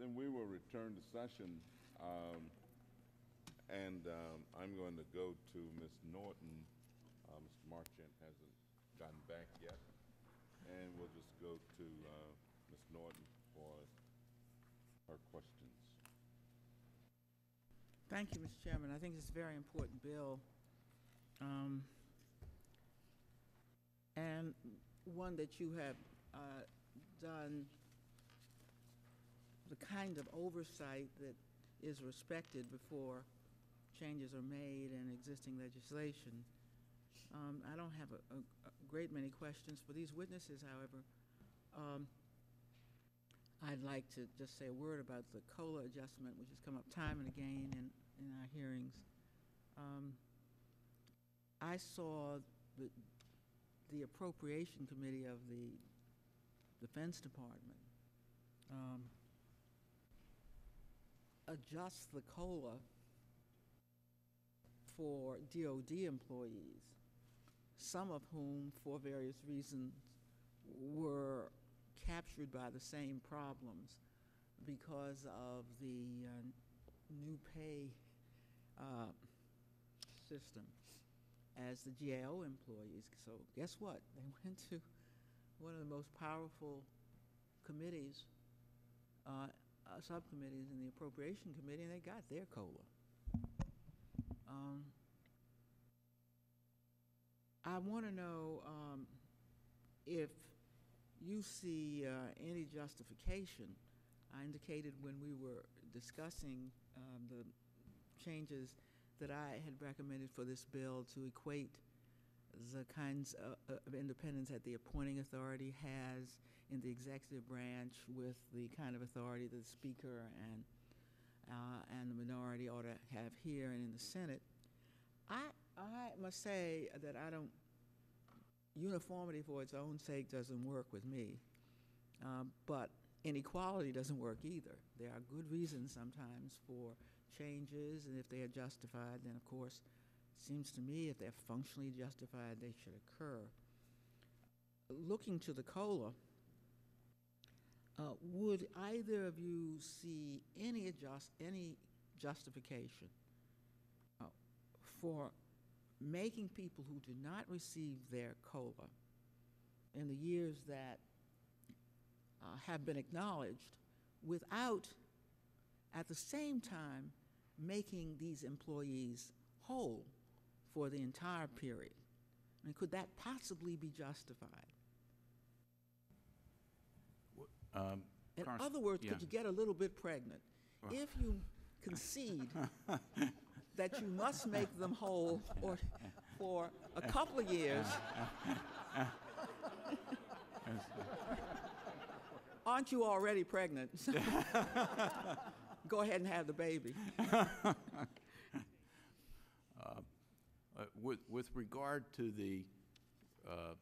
Then we will return to session, um, and um, I'm going to go to Ms. Norton. Uh, Mr. Marchant hasn't gotten back yet, and we'll just go to uh, Ms. Norton for her questions. Thank you, Mr. Chairman. I think it's a very important bill. um, And one that you have uh, done the kind of oversight that is respected before changes are made in existing legislation. Um, I don't have a, a a great many questions for these witnesses, however. Um, I'd like to just say a word about the COLA adjustment, which has come up time and again in, in our hearings. Um, I saw the, the appropriation committee of the Defense Department um, adjust the COLA for DOD employees, some of whom, for various reasons, were captured by the same problems because of the uh, new pay uh, system as the GAO employees. So guess what? They went to one of the most powerful committees, uh, uh, subcommittees in the Appropriation Committee, and they got their COLA. Um, I want to know um, if you see uh, any justification. I indicated when we were discussing um, the changes that I had recommended for this bill to equate the kinds of, of independence that the appointing authority has in the executive branch with the kind of authority that the speaker and uh, and the minority ought to have here and in the Senate. I I must say that I don't uniformity for its own sake doesn't work with me, um, but inequality doesn't work either. There are good reasons sometimes for changes, and if they are justified, then of course, seems to me if they're functionally justified, they should occur. Looking to the COLA, uh, would either of you see any adjust any justification uh, for making people who do not receive their COLA in the years that uh, have been acknowledged without, at the same time, making these employees whole for the entire period? I mean, could that possibly be justified? Um, In Cars- other words, yeah. could you get a little bit pregnant? If you concede that you must make them whole or for a couple of years, aren't you already pregnant? Go ahead and have the baby. With, with regard to the uh,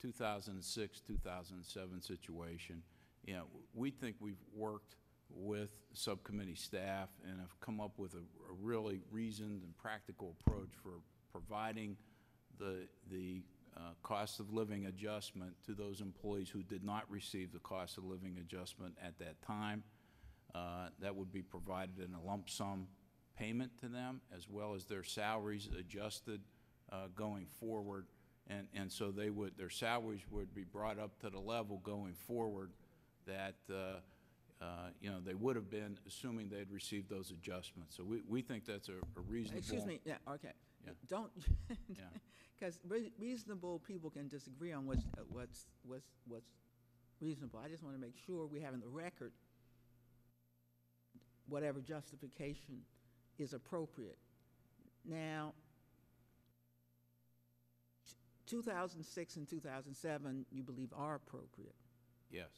2006, 2007 situation, you know, we think we've worked with subcommittee staff and have come up with a a really reasoned and practical approach for providing the, the uh, cost of living adjustment to those employees who did not receive the cost of living adjustment at that time. Uh, That would be provided in a lump sum payment to them, as well as their salaries adjusted uh, going forward. And, and so they would, their salaries would be brought up to the level going forward that, uh, uh, you know, they would have been, assuming they'd received those adjustments. So we, we think that's a a reasonable. Excuse me, yeah, okay. Yeah. Don't, Yeah. because reasonable people can disagree on what's, uh, what's, what's, what's reasonable. I just want to make sure we have in the record whatever justification is appropriate. Now, 2006 and 2007, you believe are appropriate. Yes,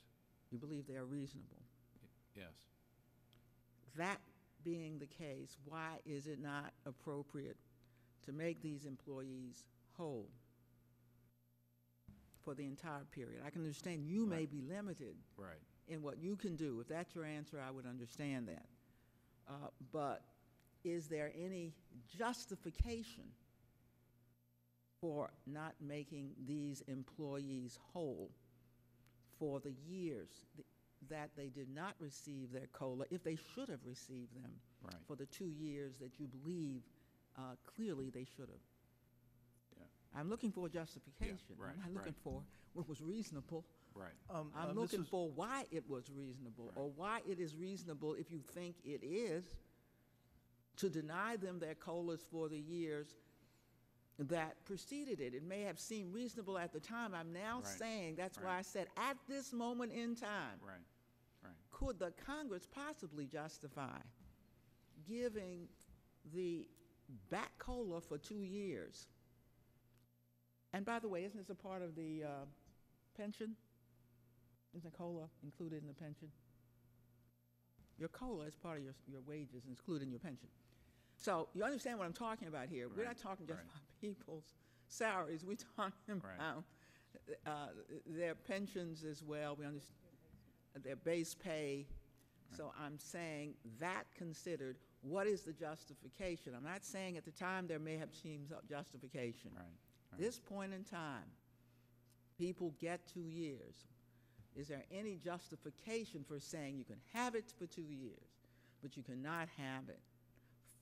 You believe they are reasonable. yes. That being the case, why is it not appropriate to make these employees whole for the entire period? I can understand you may be limited Right. in what you can do. If that's your answer, I would understand that. Uh, But is there any justification for not making these employees whole for the years, the- that they did not receive their COLA, if they should have received them Right. for the two years that you believe uh, clearly they should have. Yeah. I'm looking for a justification. right, I'm not looking right. for what was reasonable. Right. Um, I'm looking Mrs. for why it was reasonable, Right. or why it is reasonable, if you think it is, to deny them their COLAs for the years that preceded it. It may have seemed reasonable at the time. I'm now Right. saying, that's why I said, at this moment in time, Right. Right. could the Congress possibly justify giving the back COLA for two years? And by the way, isn't this a part of the uh, pension? Isn't COLA included in the pension? Your COLA is part of your, your wages and included in your pension. So you understand what I'm talking about here? We're not Right, talking just right. about people's salaries, we're talking Right. about uh, their pensions as well. We understand their base pay. So I'm saying that considered, what is the justification? I'm not saying at the time there may have seemed justification. Right. right. This point in time, people get two years. Is there any justification for saying you can have it for two years, but you cannot have it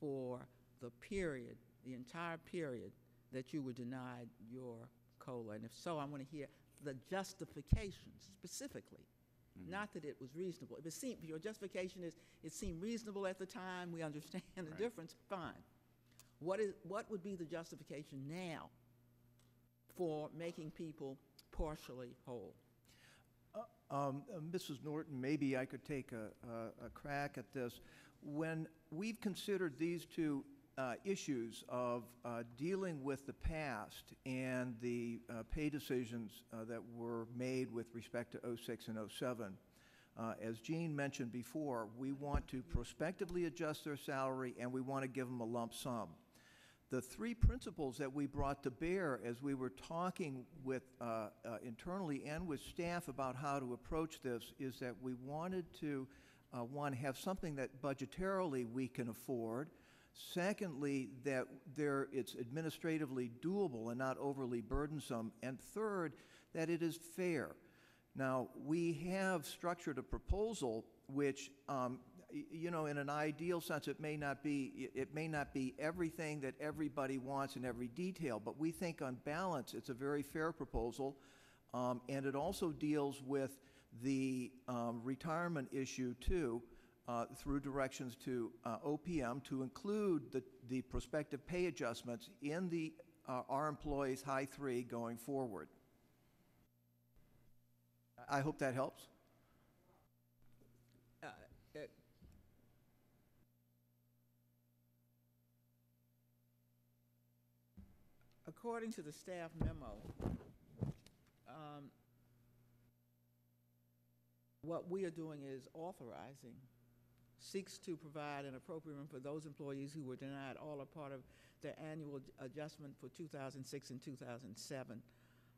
for the period, the entire period that you were denied your COLA? And if so, I want to hear the justification specifically, not that it was reasonable. If it seemed, your justification is, it seemed reasonable at the time, we understand the Right. difference, fine. What is, what would be the justification now for making people partially whole? Um, uh, Mrs. Norton, maybe I could take a, a, a crack at this. When we've considered these two uh, issues of uh, dealing with the past and the uh, pay decisions uh, that were made with respect to 06 and 07, uh, as Jean mentioned before, we want to prospectively adjust their salary and we want to give them a lump sum. The three principles that we brought to bear as we were talking with uh, internally and with staff about how to approach this is that we wanted to, uh, one, have something that budgetarily we can afford. Secondly, that there it's administratively doable and not overly burdensome. And third, that it is fair. Now, we have structured a proposal which, um, you know, in an ideal sense, it may not be, it may not be everything that everybody wants in every detail, but we think on balance, it's a very fair proposal. Um, and it also deals with the um, retirement issue too, uh, through directions to uh, OPM to include the, the prospective pay adjustments in the, uh, our employees' high three going forward. I hope that helps. Uh, uh, According to the staff memo, um, what we are doing is authorizing, seeks to provide an appropriate for those employees who were denied all or part of their annual adjustment for 2006 and 2007,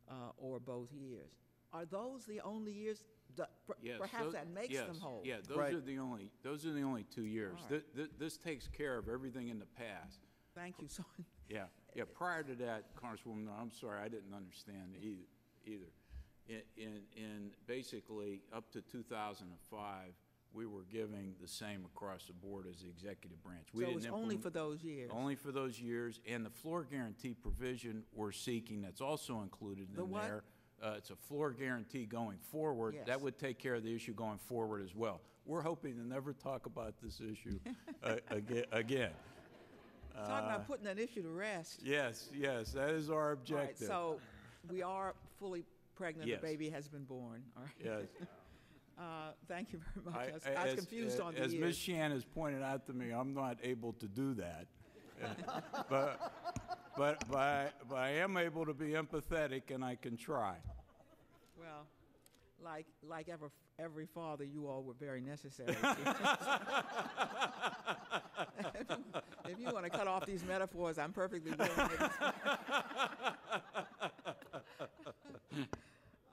uh, or both years. Are those the only years, that- per- Yes, perhaps those- that makes them yes, whole? Yeah, those Right. are the only, those are the only two years. All Thi- right. thi- This takes care of everything in the past. Thank you so Yeah, yeah, prior to that, Congresswoman, I'm sorry, I didn't understand either, either. In, in, in basically, up to 2005, we were giving the same across the board as the executive branch. We So didn't it's only for those years? Only for those years, and the floor guarantee provision we're seeking, that's also included The in what? there. Uh, it's a floor guarantee going forward. Yes. That would take care of the issue going forward as well. We're hoping to never talk about this issue uh, aga- again. Talking about putting that issue to rest. Yes, yes, that is our All right, objective. so we are fully pregnant, the baby has been born, all right? Yes. Uh, Thank you very much. I- was- I was as- confused on the As Ms. years. Shan has pointed out to me, I'm not able to do that. But, but, but I- but I am able to be empathetic, and I can try. Well, like, like every, every father, you all were very necessary. If you want to cut off these metaphors, I'm perfectly willing this point.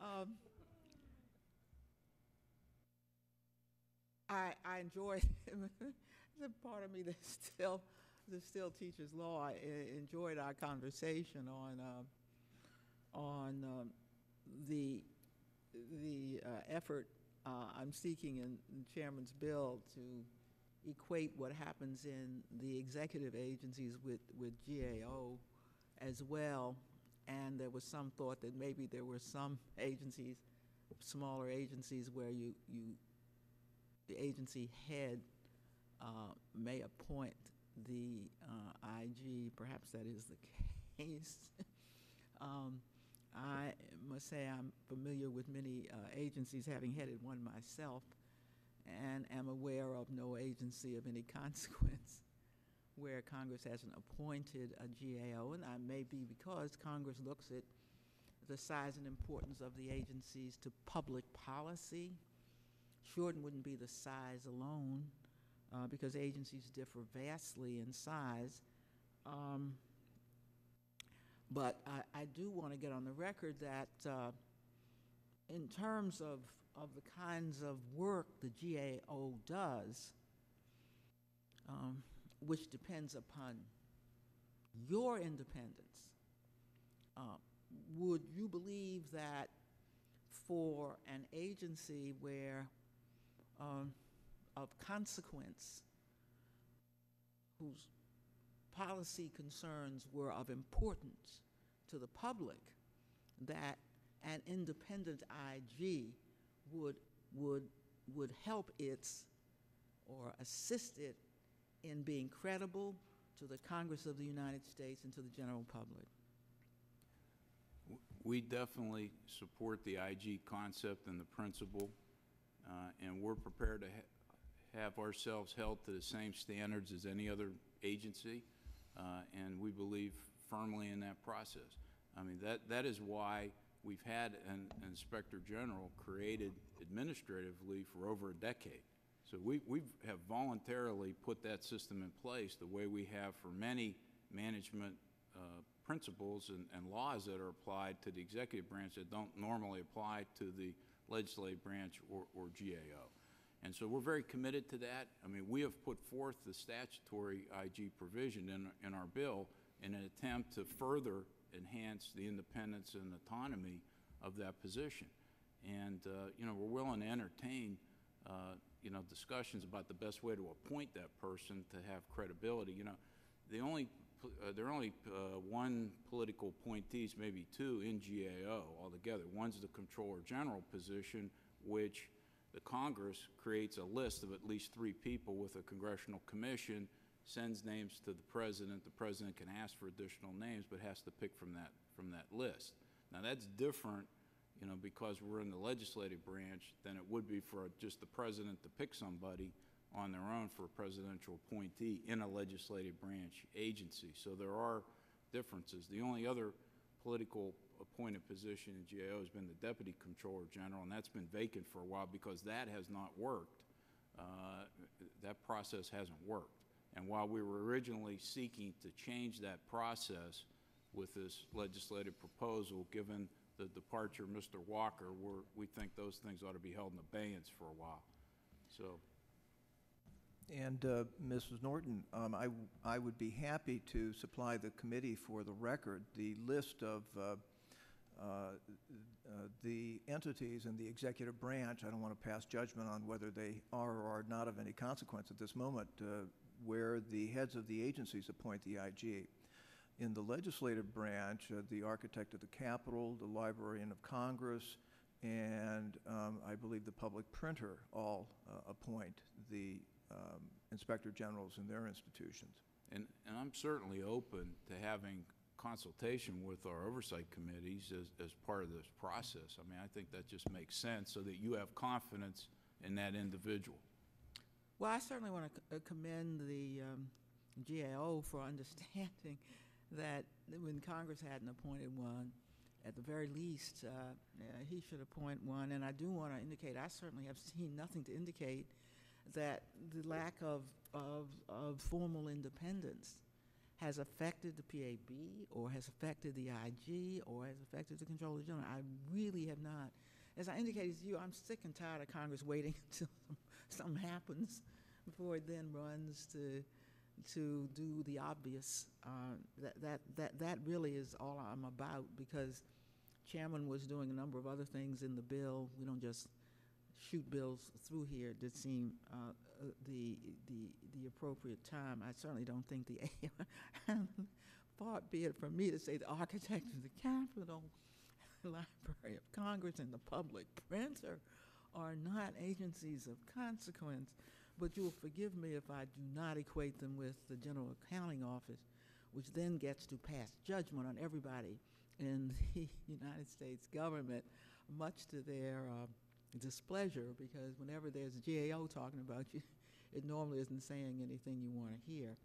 Um, Enjoyed, the part of me that still, that still teaches law, I enjoyed our conversation on, um, on um, the, the uh, effort uh, I'm seeking in in Chairman's bill to equate what happens in the executive agencies with, with GAO as well. And there was some thought that maybe there were some agencies, smaller agencies, where you, you, the agency head uh, may appoint the uh, IG. Perhaps that is the case. Um, I must say I'm familiar with many uh, agencies, having headed one myself, and am aware of no agency of any consequence where Congress hasn't appointed a GAO, and that may be because Congress looks at the size and importance of the agencies to public policy. It wouldn't be the size alone, uh, because agencies differ vastly in size. Um, but I, I do want to get on the record that uh, in terms of, of the kinds of work the GAO does, um, which depends upon your independence, uh, would you believe that for an agency where um, of consequence, whose policy concerns were of importance to the public, that an independent IG would, would, would help its or assist it in being credible to the Congress of the United States and to the general public. We definitely support the IG concept and the principle, and we're prepared to ha- have ourselves held to the same standards as any other agency, uh, and we believe firmly in that process. I mean, that, that is why we've had an Inspector General created administratively for over a decade. So we, we have voluntarily put that system in place the way we have for many management uh, principles and, and laws that are applied to the executive branch that don't normally apply to the legislative branch or, or GAO. And so we're very committed to that. I mean, we have put forth the statutory IG provision in, in our bill in an attempt to further enhance the independence and autonomy of that position. And, uh, you know, we're willing to entertain, uh, you know, discussions about the best way to appoint that person to have credibility. You know, the only, uh, there are only uh, one political appointees, maybe two, in GAO altogether. One's the Comptroller General position, which the Congress creates a list of at least three people with a congressional commission, sends names to the president. The president can ask for additional names, but has to pick from that, from that list. Now, that's different, you know, because we're in the legislative branch than it would be for just the president to pick somebody on their own for a presidential appointee in a legislative branch agency. So there are differences. The only other political appointed position in GAO has been the Deputy Comptroller General, and that's been vacant for a while because that has not worked. Uh, That process hasn't worked. And while we were originally seeking to change that process with this legislative proposal, given the departure of Mr. Walker, we're, we think those things ought to be held in abeyance for a while. So, And uh, Mrs. Norton, um, I, I would be happy to supply the committee for the record the list of uh, uh, uh, the entities in the executive branch. I don't want to pass judgment on whether they are or are not of any consequence at this moment, uh, where the heads of the agencies appoint the IG. In the legislative branch, uh, the architect of the Capitol, the Librarian of Congress, and um, I believe the public printer all appoint the um, inspector generals in their institutions. and, and I'm certainly open to having consultation with our oversight committees as, as part of this process. I mean, I think that just makes sense so that you have confidence in that individual. Well, I certainly want to commend the um, GAO for understanding that when Congress hadn't appointed one, at the very least, uh, uh, he should appoint one. And I do want to indicate, I certainly have seen nothing to indicate that the lack of, of, of formal independence has affected the PAB or has affected the IG or has affected the Comptroller General. I really have not. As I indicated to you, I'm sick and tired of Congress waiting until something happens before it then runs to to do the obvious. Uh, that that that that really is all I'm about because Chairman was doing a number of other things in the bill. We don't just shoot bills through here did seem uh, uh, the, the, the appropriate time. I certainly don't think the, far be it from me to say the architect of the Capitol, Library of Congress, and the public printer are not agencies of consequence, but you'll forgive me if I do not equate them with the General Accounting Office, which then gets to pass judgment on everybody in the United States government, much to their uh, displeasure, because whenever there's a GAO talking about you, it normally isn't saying anything you want to hear.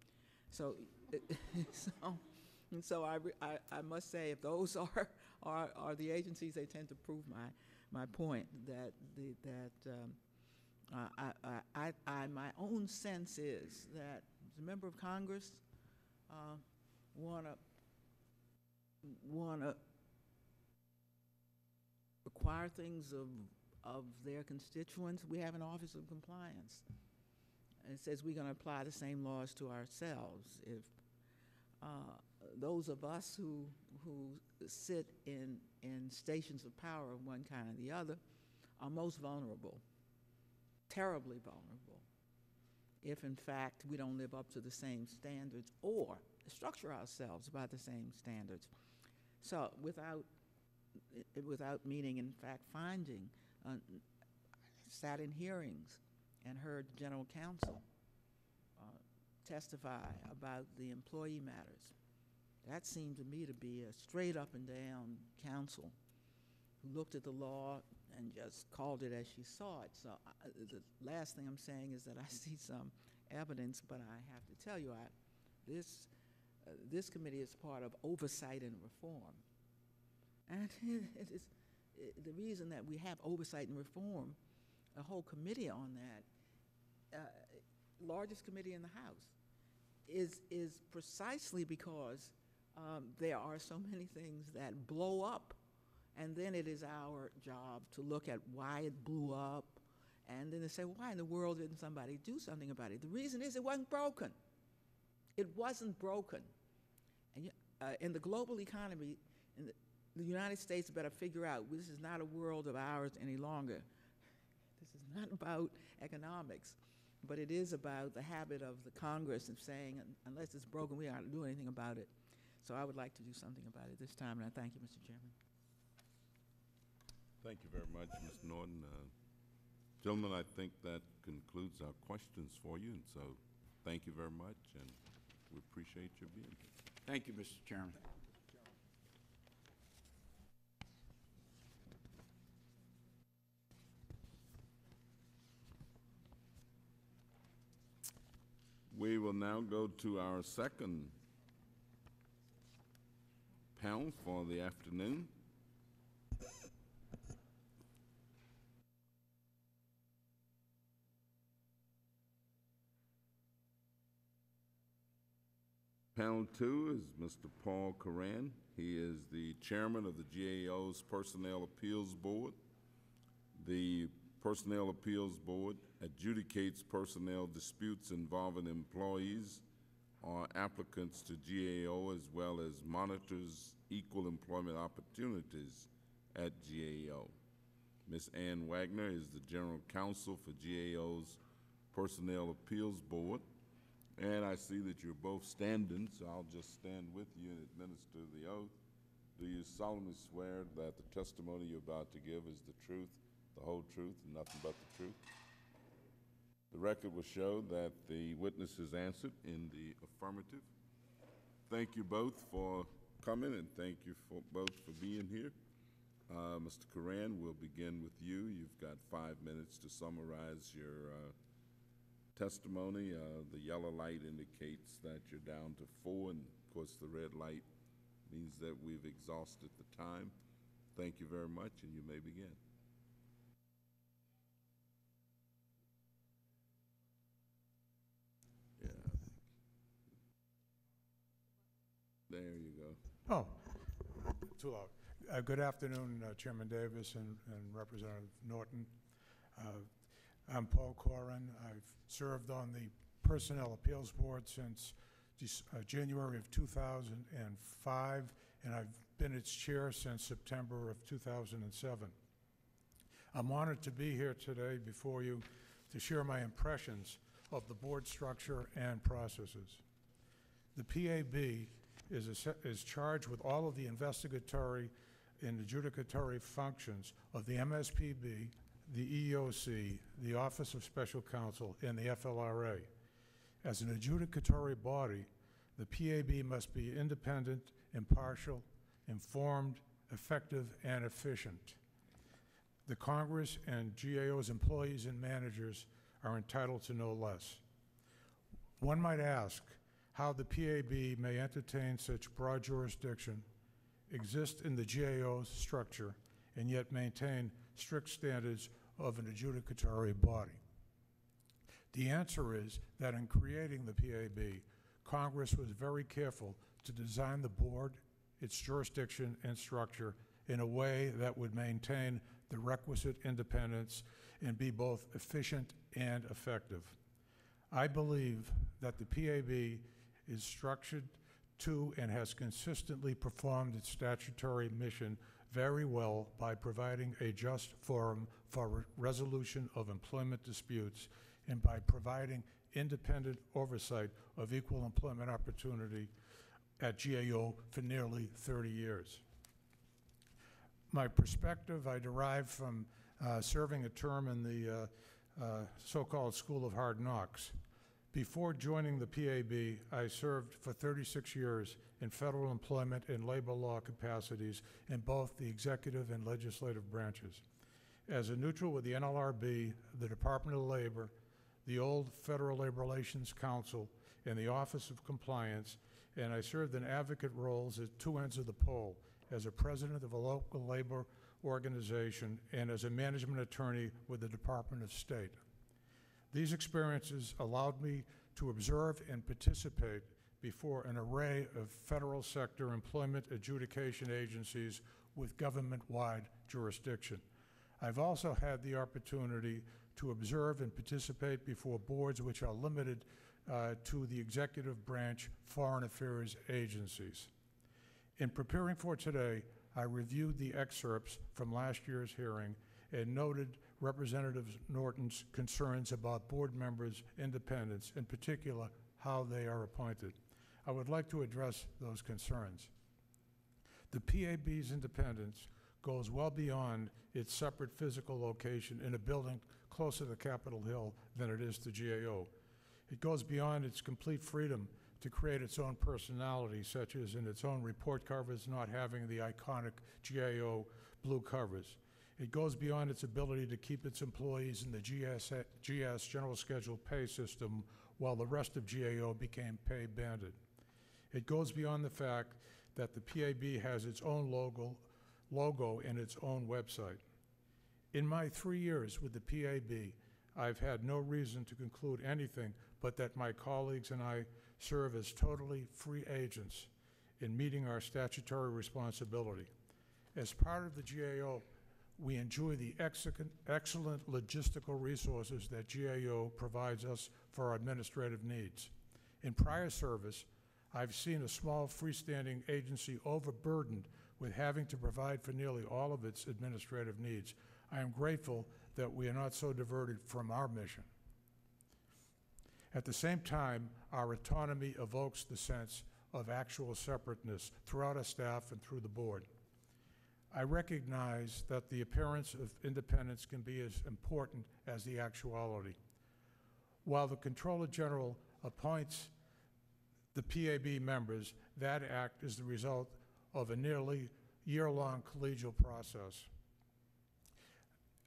So, so, and so I, I, I must say, if those are, are, are the agencies, they tend to prove my, my point that the, that um, I, I, I, my own sense is that as a member of Congress, uh, want to acquire things of of their constituents, we have an Office of Compliance. And it says we're going to apply the same laws to ourselves. If uh, those of us who, who sit in, in stations of power of one kind or the other are most vulnerable, terribly vulnerable, if in fact we don't live up to the same standards or structure ourselves by the same standards. So without, without meaning, in fact, finding uh, sat in hearings and heard the general counsel uh, testify about the employee matters. That seemed to me to be a straight up and down counsel who looked at the law and just called it as she saw it. So uh, the last thing I'm saying is that I see some evidence, but I have to tell you, I, this, uh, this committee is part of oversight and reform. And it is, the reason that we have oversight and reform, a whole committee on that, uh, largest committee in the House, is, is precisely because um, there are so many things that blow up. And then it is our job to look at why it blew up. And then to say, why in the world didn't somebody do something about it? The reason is it wasn't broken. It wasn't broken. And uh, in the global economy, in the, the United States better figure out this is not a world of ours any longer. This is not about economics, but it is about the habit of the Congress of saying, unless it's broken, we aren't doing anything about it. So I would like to do something about it this time, and I thank you, Mr. Chairman. Thank you very much, Ms. Norton. Uh, Gentlemen, I think that concludes our questions for you, and so thank you very much, and we appreciate your being here. Thank you, Mr. Chairman. We will now go to our second panel for the afternoon. Panel two is Mr. Paul Coran. He is the chairman of the GAO's Personnel Appeals Board. The Personnel Appeals Board adjudicates personnel disputes involving employees or applicants to GAO as well as monitors equal employment opportunities at GAO. Ms. Ann Wagner is the General Counsel for GAO's Personnel Appeals Board. And I see that you're both standing, so I'll just stand with you and administer the oath. Do you solemnly swear that the testimony you're about to give is the truth, the whole truth, and nothing but the truth? The record will show that the witness has answered in the affirmative. Thank you both for coming, and thank you for both for being here. Uh, Mr. Coran, we'll begin with you. You've got five minutes to summarize your uh, testimony. Uh, the yellow light indicates that you're down to four, and of course, the red light means that we've exhausted the time. Thank you very much, and you may begin. There you go. Oh, too loud. Uh, Good afternoon, uh, Chairman Davis and and Representative Norton. Uh, I'm Paul Coran. I've served on the Personnel Appeals Board since uh, January of 2005, and I've been its chair since September of 2007. I'm honored to be here today before you to share my impressions of the board structure and processes. The PAB is, is charged with all of the investigatory and adjudicatory functions of the MSPB, the EOC, the Office of Special Counsel, and the FLRA. As an adjudicatory body, the PAB must be independent, impartial, informed, effective, and efficient. The Congress and GAO's employees and managers are entitled to no less. One might ask how the PAB may entertain such broad jurisdiction, exist in the GAO's structure, and yet maintain strict standards of an adjudicatory body. The answer is that in creating the PAB, Congress was very careful to design the board, its jurisdiction, and structure in a way that would maintain the requisite independence and be both efficient and effective. I believe that the PAB is structured to and has consistently performed its statutory mission very well by providing a just forum for re- resolution of employment disputes and by providing independent oversight of equal employment opportunity at GAO for nearly 30 years. My perspective I derive from uh, serving a term in the uh, uh, so-called School of Hard Knocks. Before joining the PAB, I served for 36 years in federal employment and labor law capacities in both the executive and legislative branches. As a neutral with the NLRB, the Department of Labor, the old Federal Labor Relations Council, and the Office of Compliance, and I served in advocate roles at two ends of the pole, as a president of a local labor organization and as a management attorney with the Department of State. These experiences allowed me to observe and participate before an array of federal sector employment adjudication agencies with government-wide jurisdiction. I've also had the opportunity to observe and participate before boards which are limited uh, to the executive branch foreign affairs agencies. In preparing for today, I reviewed the excerpts from last year's hearing and noted Representative Norton's concerns about board members' independence, in particular, how they are appointed. I would like to address those concerns. The PAB's independence goes well beyond its separate physical location in a building closer to Capitol Hill than it is to GAO. It goes beyond its complete freedom to create its own personality, such as in its own report covers not having the iconic GAO blue covers. It goes beyond its ability to keep its employees in the GS, GS General Schedule pay system while the rest of GAO became pay banded. It goes beyond the fact that the PAB has its own logo, logo and its own website. In my three years with the PAB, I've had no reason to conclude anything but that my colleagues and I serve as totally free agents in meeting our statutory responsibility. As part of the GAO, we enjoy the excellent logistical resources that GAO provides us for our administrative needs. In prior service, I've seen a small freestanding agency overburdened with having to provide for nearly all of its administrative needs. I am grateful that we are not so diverted from our mission. At the same time, our autonomy evokes the sense of actual separateness throughout our staff and through the board. I recognize that the appearance of independence can be as important as the actuality. While the Comptroller General appoints the PAB members, that act is the result of a nearly year-long collegial process.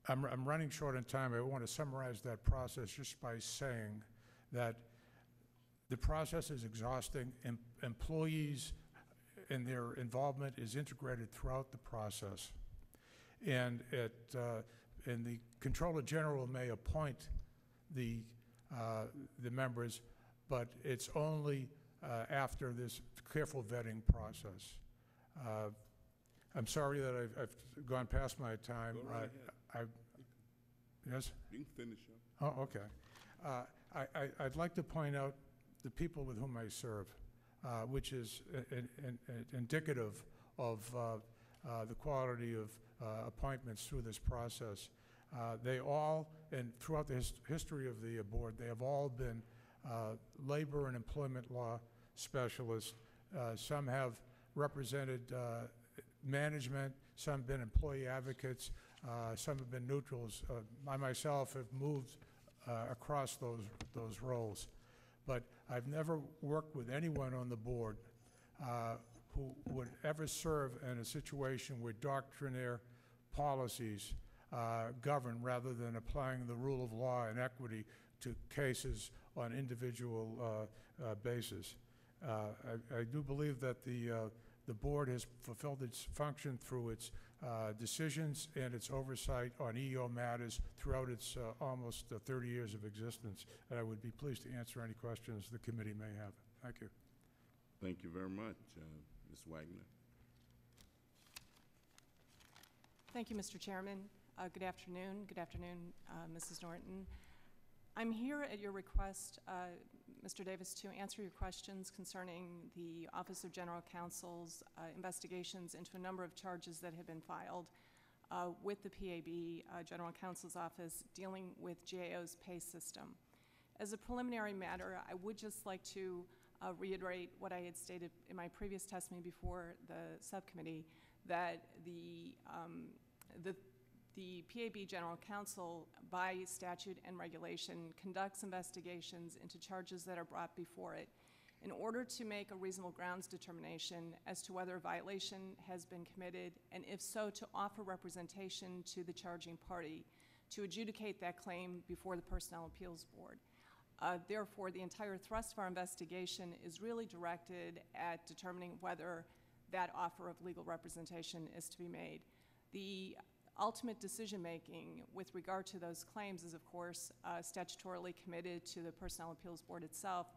I'm, I'm running short on time. I want to summarize that process just by saying that the process is exhausting. Em- employees and their involvement is integrated throughout the process. And it, uh, and the Comptroller General may appoint the, uh, the members, but it's only uh, after this careful vetting process. Uh, I'm sorry that I've, I've gone past my time. Go right I- I, yes? You can finish up. Oh, okay. Uh, I, I, I'd like to point out the people with whom I serve, uh, which is indicative of uh, uh, the quality of uh, appointments through this process. They all, and throughout the his- history of the board, they have all been labor and employment law specialists. Some have represented management, some have been employee advocates, uh, some have been neutrals. Uh, I myself have moved uh, across those, those roles. But I've never worked with anyone on the board uh, who would ever serve in a situation where doctrinaire policies uh, govern rather than applying the rule of law and equity to cases on individual uh, uh, basis. Uh, I I do believe that the, uh, the board has fulfilled its function through its uh, decisions and its oversight on EO matters throughout its uh, almost uh, 30 years of existence. And I would be pleased to answer any questions the committee may have. Thank you. Thank you very much, uh, Ms. Wagner. Thank you, Mr. Chairman. Uh, Good afternoon. Good afternoon, uh, Mrs. Norton. I'm here at your request, uh, Mr. Davis, to answer your questions concerning the Office of General Counsel's uh, investigations into a number of charges that have been filed uh, with the PAB uh, General Counsel's Office dealing with GAO's pay system. As a preliminary matter, I would just like to uh, reiterate what I had stated in my previous testimony before the subcommittee, that the, um, the, the PAB General Counsel, by statute and regulation, conducts investigations into charges that are brought before it in order to make a reasonable grounds determination as to whether a violation has been committed, and if so, to offer representation to the charging party to adjudicate that claim before the Personnel Appeals Board. Uh, Therefore, the entire thrust of our investigation is really directed at determining whether that offer of legal representation is to be made. The ultimate decision-making with regard to those claims is, of course, uh, statutorily committed to the Personnel Appeals Board itself,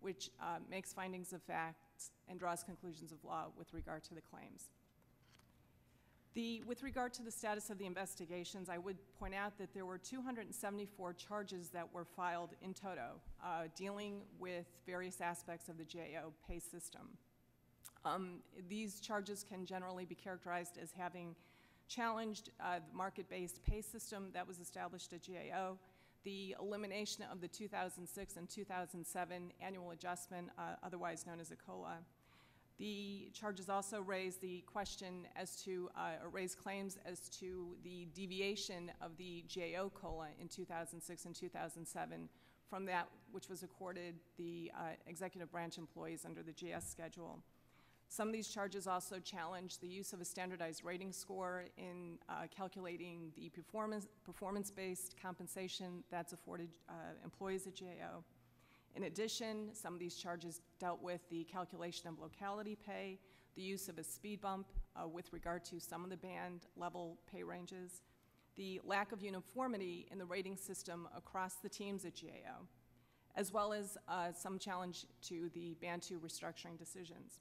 which uh, makes findings of facts and draws conclusions of law with regard to the claims. The, with regard to the status of the investigations, I would point out that there were 274 charges that were filed in toto, uh, dealing with various aspects of the GAO pay system. Um, these charges can generally be characterized as having challenged uh, the market-based pay system that was established at GAO, the elimination of the 2006 and 2007 annual adjustment, uh, otherwise known as a COLA. The charges also raise the question as to, uh, or raise claims as to the deviation of the GAO COLA in 2006 and 2007 from that which was accorded the uh, executive branch employees under the GS schedule. Some of these charges also challenge the use of a standardized rating score in uh, calculating the performance, performance-based compensation that's afforded uh, employees at GAO. In addition, some of these charges dealt with the calculation of locality pay, the use of a speed bump uh, with regard to some of the band level pay ranges, the lack of uniformity in the rating system across the teams at GAO, as well as uh, some challenge to the Band 2 restructuring decisions.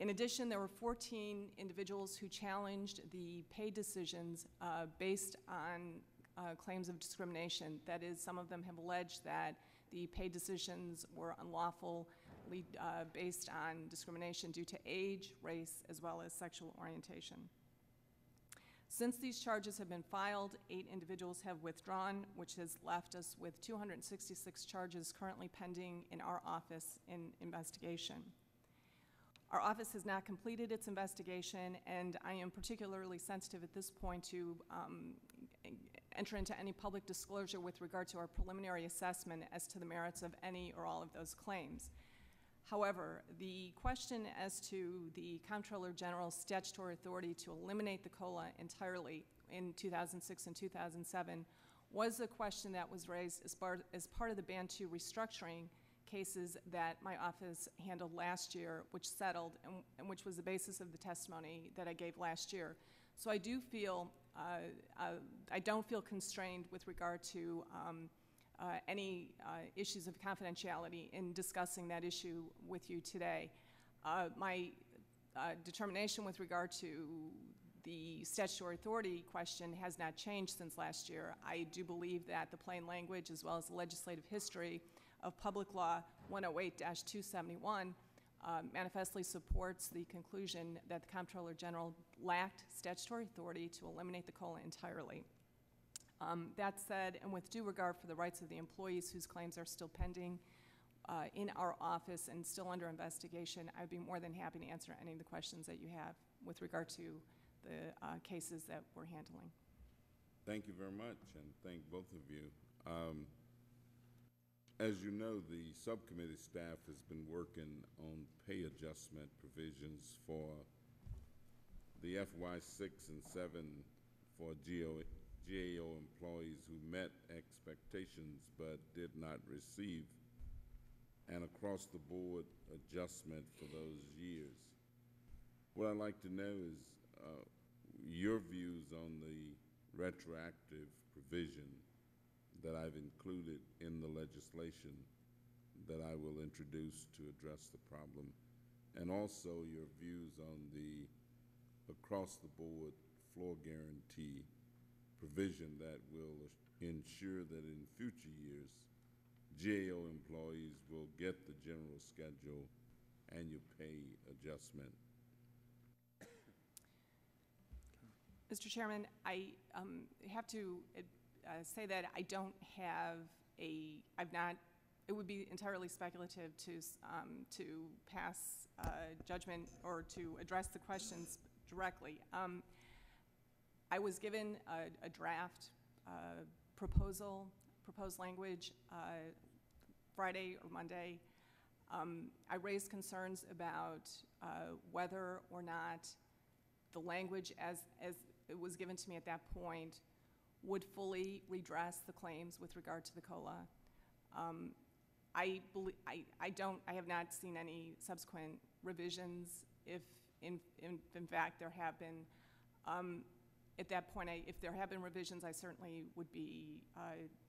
In addition, there were 14 individuals who challenged the pay decisions uh, based on uh, claims of discrimination. That is, some of them have alleged that the pay decisions were unlawful uh, based on discrimination due to age, race, as well as sexual orientation. Since these charges have been filed, eight individuals have withdrawn, which has left us with 266 charges currently pending in our office in investigation. Our office has not completed its investigation, and I am particularly sensitive at this point to um, enter into any public disclosure with regard to our preliminary assessment as to the merits of any or all of those claims. However, the question as to the Comptroller General's statutory authority to eliminate the COLA entirely in 2006 and 2007 was a question that was raised as part, as part of the Band 2 restructuring cases that my office handled last year, which settled and, and, which was the basis of the testimony that I gave last year. So I do feel, uh, uh, I don't feel constrained with regard to um, uh, any uh, issues of confidentiality in discussing that issue with you today. Uh, my uh, determination with regard to the statutory authority question has not changed since last year. I do believe that the plain language as well as the legislative history of Public Law 108-271 uh, manifestly supports the conclusion that the Comptroller General lacked statutory authority to eliminate the COLA entirely. Um, That said, and with due regard for the rights of the employees whose claims are still pending uh, in our office and still under investigation, I'd be more than happy to answer any of the questions that you have with regard to the uh, cases that we're handling. Thank you very much, and thank both of you. Um, As you know, the subcommittee staff has been working on pay adjustment provisions for the FY six and seven for GO, GAO employees who met expectations but did not receive an across-the-board adjustment for those years. What I'd like to know is uh, your views on the retroactive provision that I've included in the legislation that I will introduce to address the problem, and also your views on the across-the-board floor guarantee provision that will ensure that in future years, GAO employees will get the general schedule annual pay adjustment. Mr. Chairman, I um, have to uh, say that I don't have a, I've not, it would be entirely speculative to, um, to pass uh, judgment or to address the questions directly. Um, I was given a, a draft uh, proposal, proposed language uh, Friday or Monday. Um, I raised concerns about uh, whether or not the language as, as it was given to me at that point would fully redress the claims with regard to the COLA. Um, I believe, I, I don't, I have not seen any subsequent revisions, if in, in, in fact there have been. Um, at that point, I, if there have been revisions, I certainly would be, uh,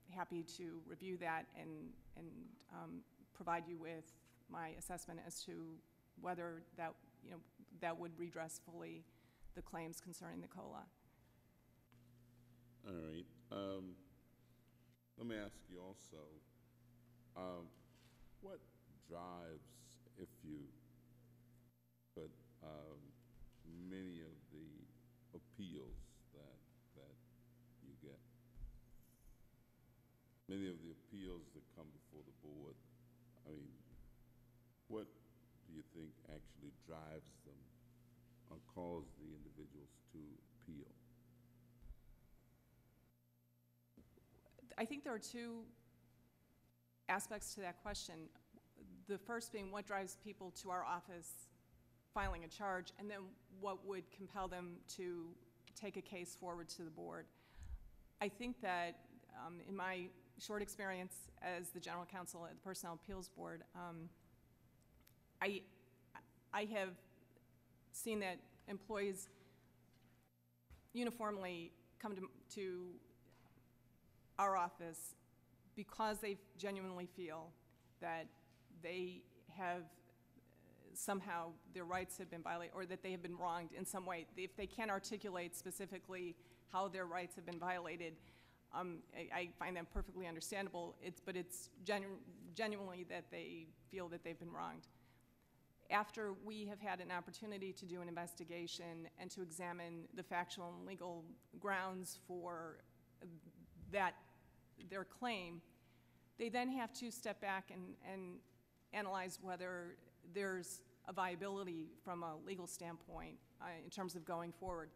happy to review that and, and, um, provide you with my assessment as to whether that, you know, that would redress fully the claims concerning the COLA. All right. Um, let me ask you also, um, what drives, if you could, um, many of the appeals that, that you get? Many of the appeals that come before the board, I mean, what do you think actually drives them or cause the individuals to appeal? I think there are two aspects to that question. The first being what drives people to our office filing a charge, and then what would compel them to take a case forward to the board. I think that um, in my short experience as the general counsel at the Personnel Appeals Board, um, I, I have seen that employees uniformly come to, to our office because they genuinely feel that they have somehow their rights have been violated or that they have been wronged in some way. If they can't articulate specifically how their rights have been violated, um, I, I find that perfectly understandable. It's, but it's genu- genuinely that they feel that they've been wronged. After we have had an opportunity to do an investigation and to examine the factual and legal grounds for that, their claim, they then have to step back and, and analyze whether there's a viability from a legal standpoint uh, in terms of going forward.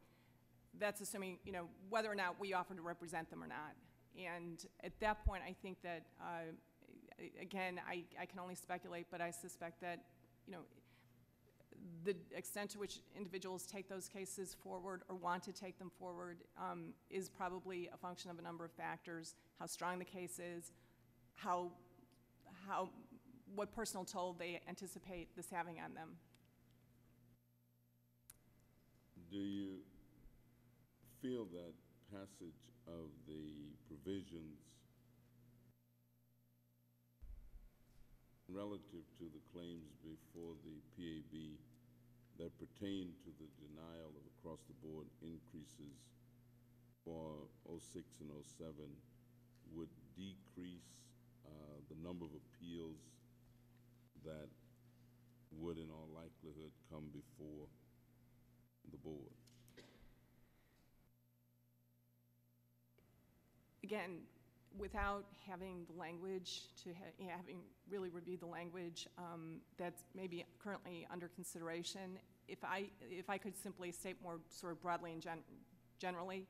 That's assuming, you know, whether or not we offer to represent them or not. And at that point, I think that, uh, again, I, I can only speculate, but I suspect that, you know, the extent to which individuals take those cases forward or want to take them forward um, is probably a function of a number of factors, how strong the case is, how, how, what personal toll they anticipate this having on them. Do you feel that passage of the provisions relative to the claims before the PAB that pertain to the denial of across-the-board increases for '06 and '07 would decrease uh, the number of appeals that would in all likelihood come before the board? again, without having the language to, ha- having really reviewed the language um, that's maybe currently under consideration, if I, if I could simply state more sort of broadly and gen- generally,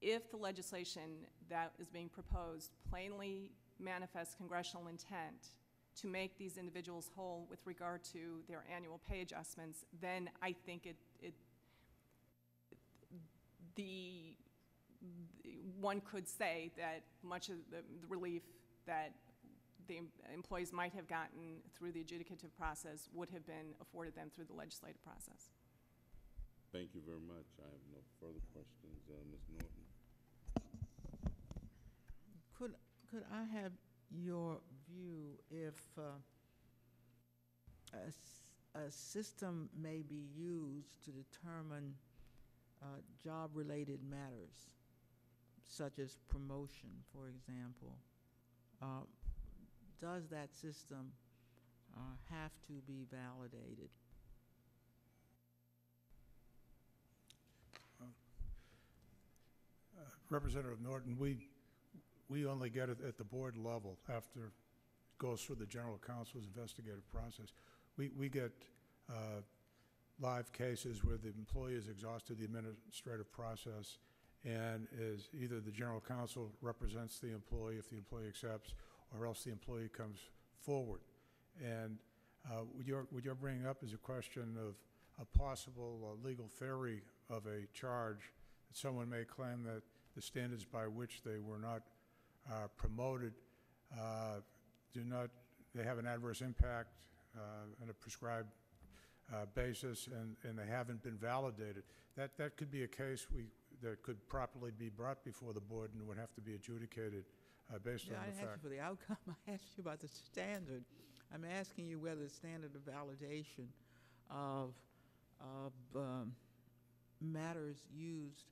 if the legislation that is being proposed plainly manifests congressional intent to make these individuals whole with regard to their annual pay adjustments, then I think it, it, the, one could say that much of the the relief that the employees might have gotten through the adjudicative process would have been afforded them through the legislative process. Thank you very much. I have no further questions. Uh, Ms. Norton? Could, could I have your view if uh, a, s- a system may be used to determine uh, job-related matters, such as promotion, for example? Uh, Does that system uh, have to be validated? Uh, Representative Norton, we, we only get it at the board level after it goes through the general counsel's investigative process. We, we get uh, live cases where the employee has exhausted the administrative process and is, either the general counsel represents the employee if the employee accepts, or else the employee comes forward. And uh, what you're, what you're bringing up is a question of a possible uh, legal theory of a charge that someone may claim that the standards by which they were not uh, promoted uh, do not, they have an adverse impact uh, on a prescribed uh, basis, and, and they haven't been validated. That, that could be a case we, that could properly be brought before the board and would have to be adjudicated uh, based on I the didn't ask fact. you for the outcome, I asked you about the standard. I'm asking you whether the standard of validation of, of um, matters used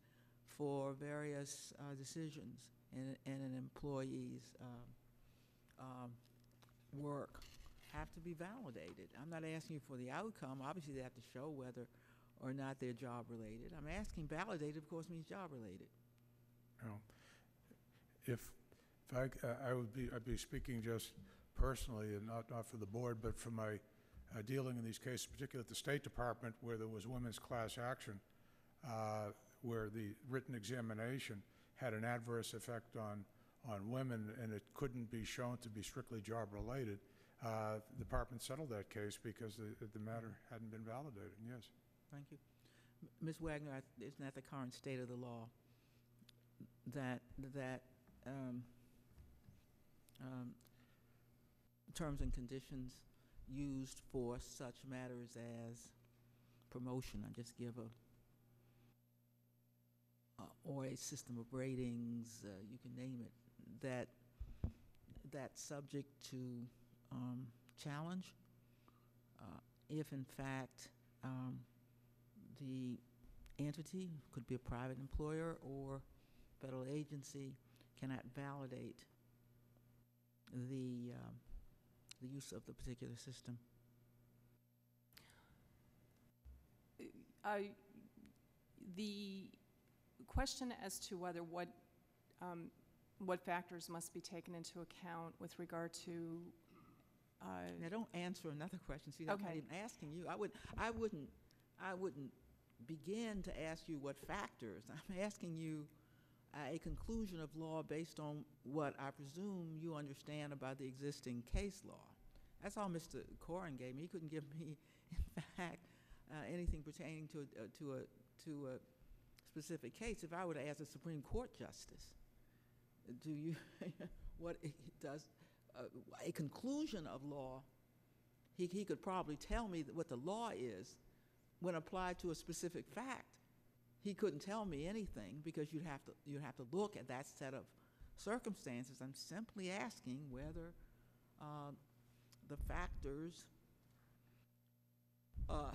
for various uh, decisions in, in an employee's um, um, work have to be validated. I'm not asking you for the outcome, obviously they have to show whether or not they're job-related. I'm asking validated, of course, means job-related. you know. If, if I, uh, I would be, I'd be speaking just personally and not, not for the board, but for my uh, dealing in these cases, particularly at the State Department where there was women's class action, uh, where the written examination had an adverse effect on, on women and it couldn't be shown to be strictly job-related. Uh, The department settled that case because the, the matter hadn't been validated, yes. Thank you. Ms. Wagner, isn't that the current state of the law? That, that um, um, terms and conditions used for such matters as promotion, I just give a, uh, or a system of ratings, uh, you can name it, that, that's subject to um, challenge, uh, if in fact um, the entity, could be a private employer or federal agency, cannot validate the, um, the use of the particular system. I- The question as to whether what, um, what factors must be taken into account with regard to, uh, Now, don't answer another question. See, I'm not even asking you. I would, I wouldn't, I wouldn't begin to ask you what factors. I'm asking you uh, a conclusion of law based on what I presume you understand about the existing case law. That's all Mr. Coran gave me. He couldn't give me, in fact, uh, anything pertaining to, a- uh, to a, to a specific case. If I were to ask a Supreme Court justice, do you, what does, uh, a conclusion of law, he, he could probably tell me what the law is when applied to a specific fact. He couldn't tell me anything because you'd have to, you'd have to look at that set of circumstances. I'm simply asking whether uh, the factors uh,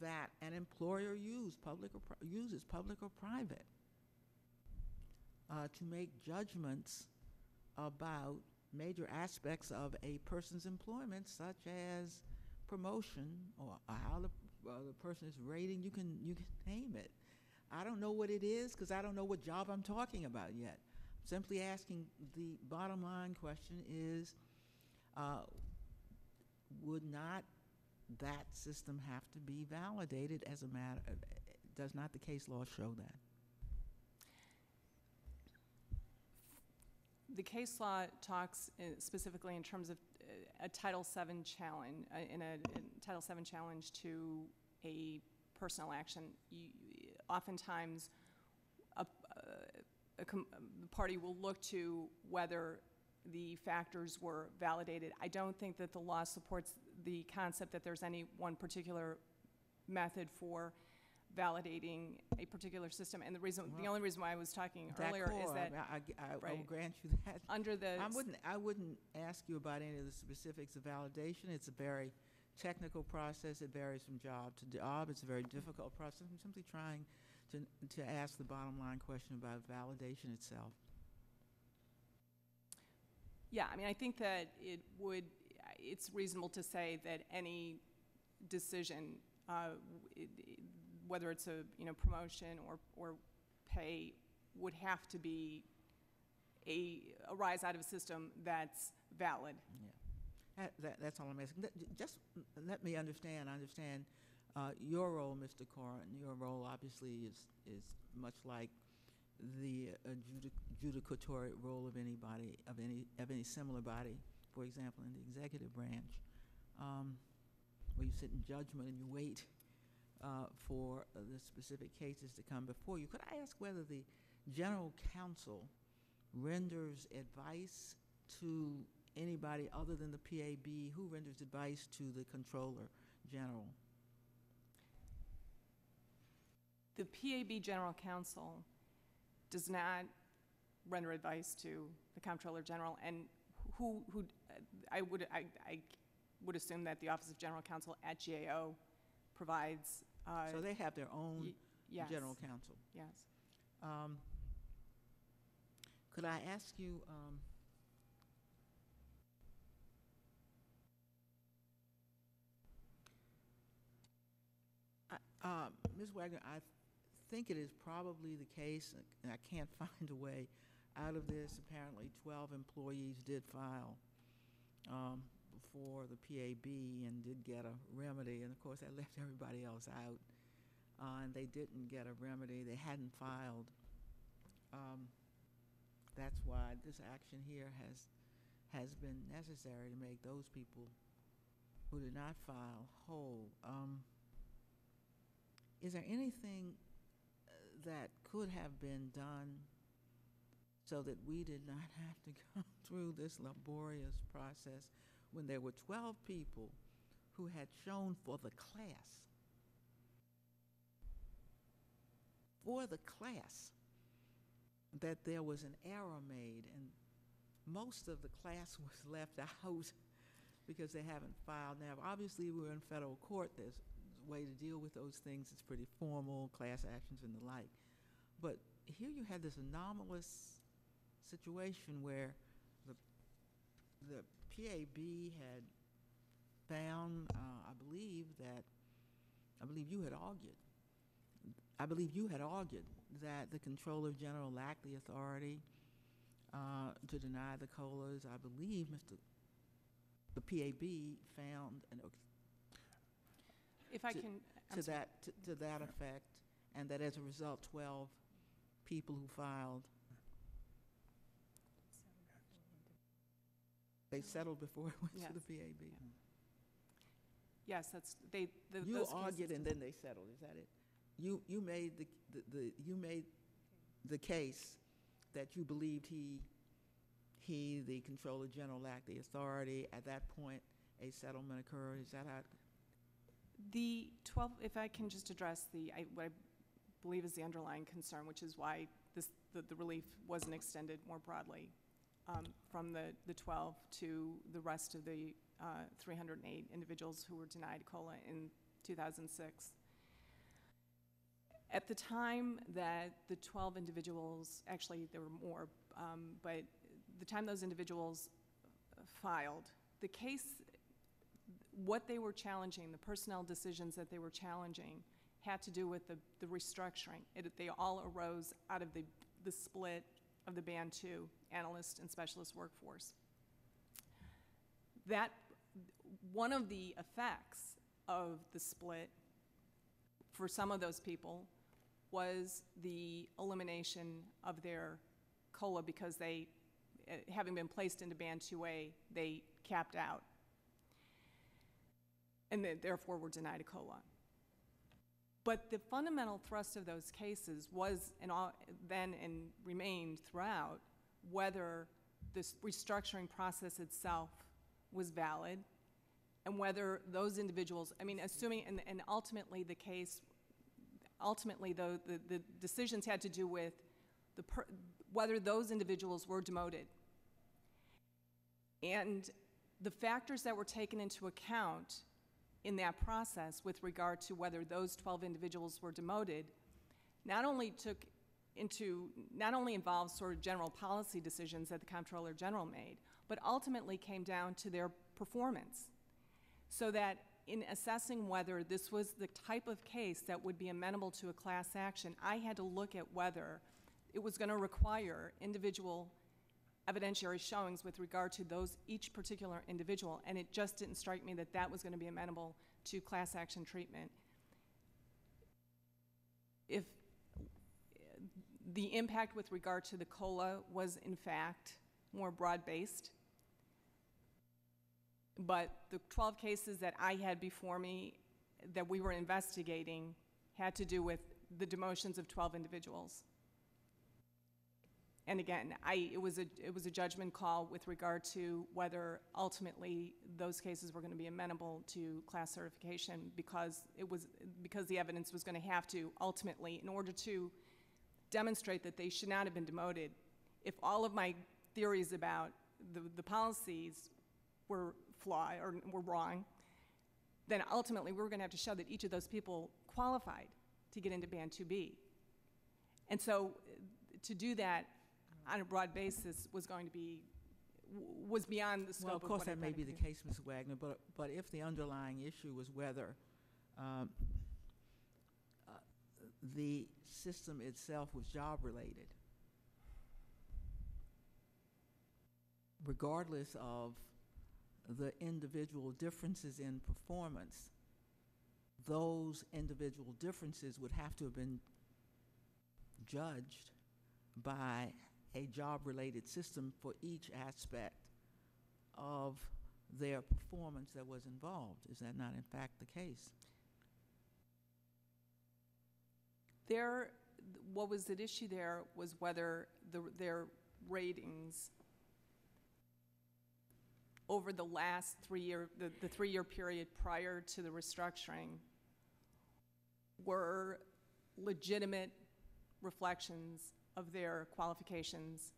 that an employer use, public uses, public or private, uh, to make judgments about major aspects of a person's employment, such as promotion or how the, uh, the person is rating. You can you can name it. I don't know what it is because I don't know what job I'm talking about yet. simply asking, the bottom line question is, uh, would not that system have to be validated as a matter, uh, does not the case law show that? The case law talks uh, specifically in terms of a Title VII challenge, uh, in a in Title VII challenge to a personal action. You- Oftentimes, a, a the party will look to whether the factors were validated. I don't think that the law supports the concept that there's any one particular method for validating a particular system. And the reason, the Well, only reason why I was talking earlier is D'accord, that I, I- I will right. grant you that. under the. I wouldn't, I wouldn't ask you about any of the specifics of validation. It's a very technical process. It varies from job to job. It's a very difficult process. I'm simply trying to, to ask the bottom line question about validation itself. Yeah, I mean, I think that it would, it's reasonable to say that any decision, uh, it- whether it's a, you know, promotion or, or pay, would have to be a, arise out of a system that's valid. Yeah. That, that, that's all I'm asking. Just let me understand, I understand uh, your role, Mr. Coran. Your role obviously is, is much like the adjudic- adjudicatory role of anybody, of any, of any similar body, for example, in the executive branch, um, where you sit in judgment and you wait uh, for uh, the specific cases to come before you. Could I ask whether the general counsel renders advice to anybody other than the PAB? Who renders advice to the Comptroller General? The PAB General Counsel does not render advice to the Comptroller General, and who, who, uh, I would, I, I would assume that the Office of General Counsel at GAO provides, uh, So they have their own y- yes, general counsel. yes. Um, Could I ask you, um, I- uh, Ms. Wagner, I think it is probably the case, and I can't find a way out of this. Apparently, 12 employees did file um, before the PAB and did get a remedy, and of course, that left everybody else out. Uh, And they didn't get a remedy, they hadn't filed. Um, That's why this action here has, has been necessary to make those people who did not file whole. Um, Is there anything uh, that could have been done so that we did not have to go through this laborious process when there were 12 people who had shown for the class, for the class, that there was an error made, and most of the class was left out because they haven't filed. Now, obviously, we're in federal court. There's a way to deal with those things. It's pretty formal, class actions and the like. But here you had this anomalous situation where the, the PAB had found, uh, I believe that, I believe you had argued, I believe you had argued that the Comptroller General lacked the authority uh, to deny the COLAs. I believe Mr. The PAB found an, If I To- can, I'm to sorry. that, to- to that effect, and that as a result, 12 people who filed, they settled before it went to Yes. the PAB. yes, that's, they, the- You those argued cases- and then they settled, is that it? You, you made the, the- the, you made the case that you believed he, he, the Comptroller General, lacked the authority. At that point, a settlement occurred, is that how? it- The 12, if I can just address the, I- what I believe is the underlying concern, which is why this, the the relief wasn't extended more broadly um, from the the 12 to the rest of the uh, 308 individuals who were denied COLA in 2006. At the time that the 12 individuals, actually, there were more, um, but the time those individuals filed, the case what they were challenging, the personnel decisions that they were challenging, had to do with the, the restructuring. It, they all arose out of the, the split of the Band 2 analyst and specialist workforce. That, one of the effects of the split for some of those people was the elimination of their COLA because they, eh, having been placed into Band 2A, they capped out. And therefore were denied a COLA. But the fundamental thrust of those cases was, and then and remained throughout, whether this restructuring process itself was valid, and whether those individuals, I mean, assuming, and, and ultimately the case, ultimately though, the, the decisions had to do with the per, whether those individuals were demoted. And the factors that were taken into account in that process with regard to whether those 12 individuals were demoted not only took into, not only involved sort of general policy decisions that the Comptroller General made, but ultimately came down to their performance. So that in assessing whether this was the type of case that would be amenable to a class action, I had to look at whether it was going to require individual evidentiary showings with regard to those, each particular individual, and it just didn't strike me that that was going to be amenable to class action treatment. If the impact with regard to the COLA was in fact more broad-based, but the 12 cases that I had before me that we were investigating had to do with the demotions of 12 individuals. And again, I, it was a, it was a judgment call with regard to whether ultimately those cases were going to be amenable to class certification because it was, because the evidence was going to have to ultimately, in order to demonstrate that they should not have been demoted, if all of my theories about the, the policies were flawed or were wrong, then ultimately we were going to have to show that each of those people qualified to get into Band 2B. And so to do that on a broad basis was going to be, was beyond the scope of of course, that may be the case, Ms. Wagner, but, but if the underlying issue was whether um, uh, the system itself was job-related, regardless of the individual differences in performance, those individual differences would have to have been judged by a job-related system for each aspect of their performance that was involved. Is that not in fact the case? There, what was at issue there was whether the, their ratings over the last three-year, the, the three-year period prior to the restructuring were legitimate reflections of their qualifications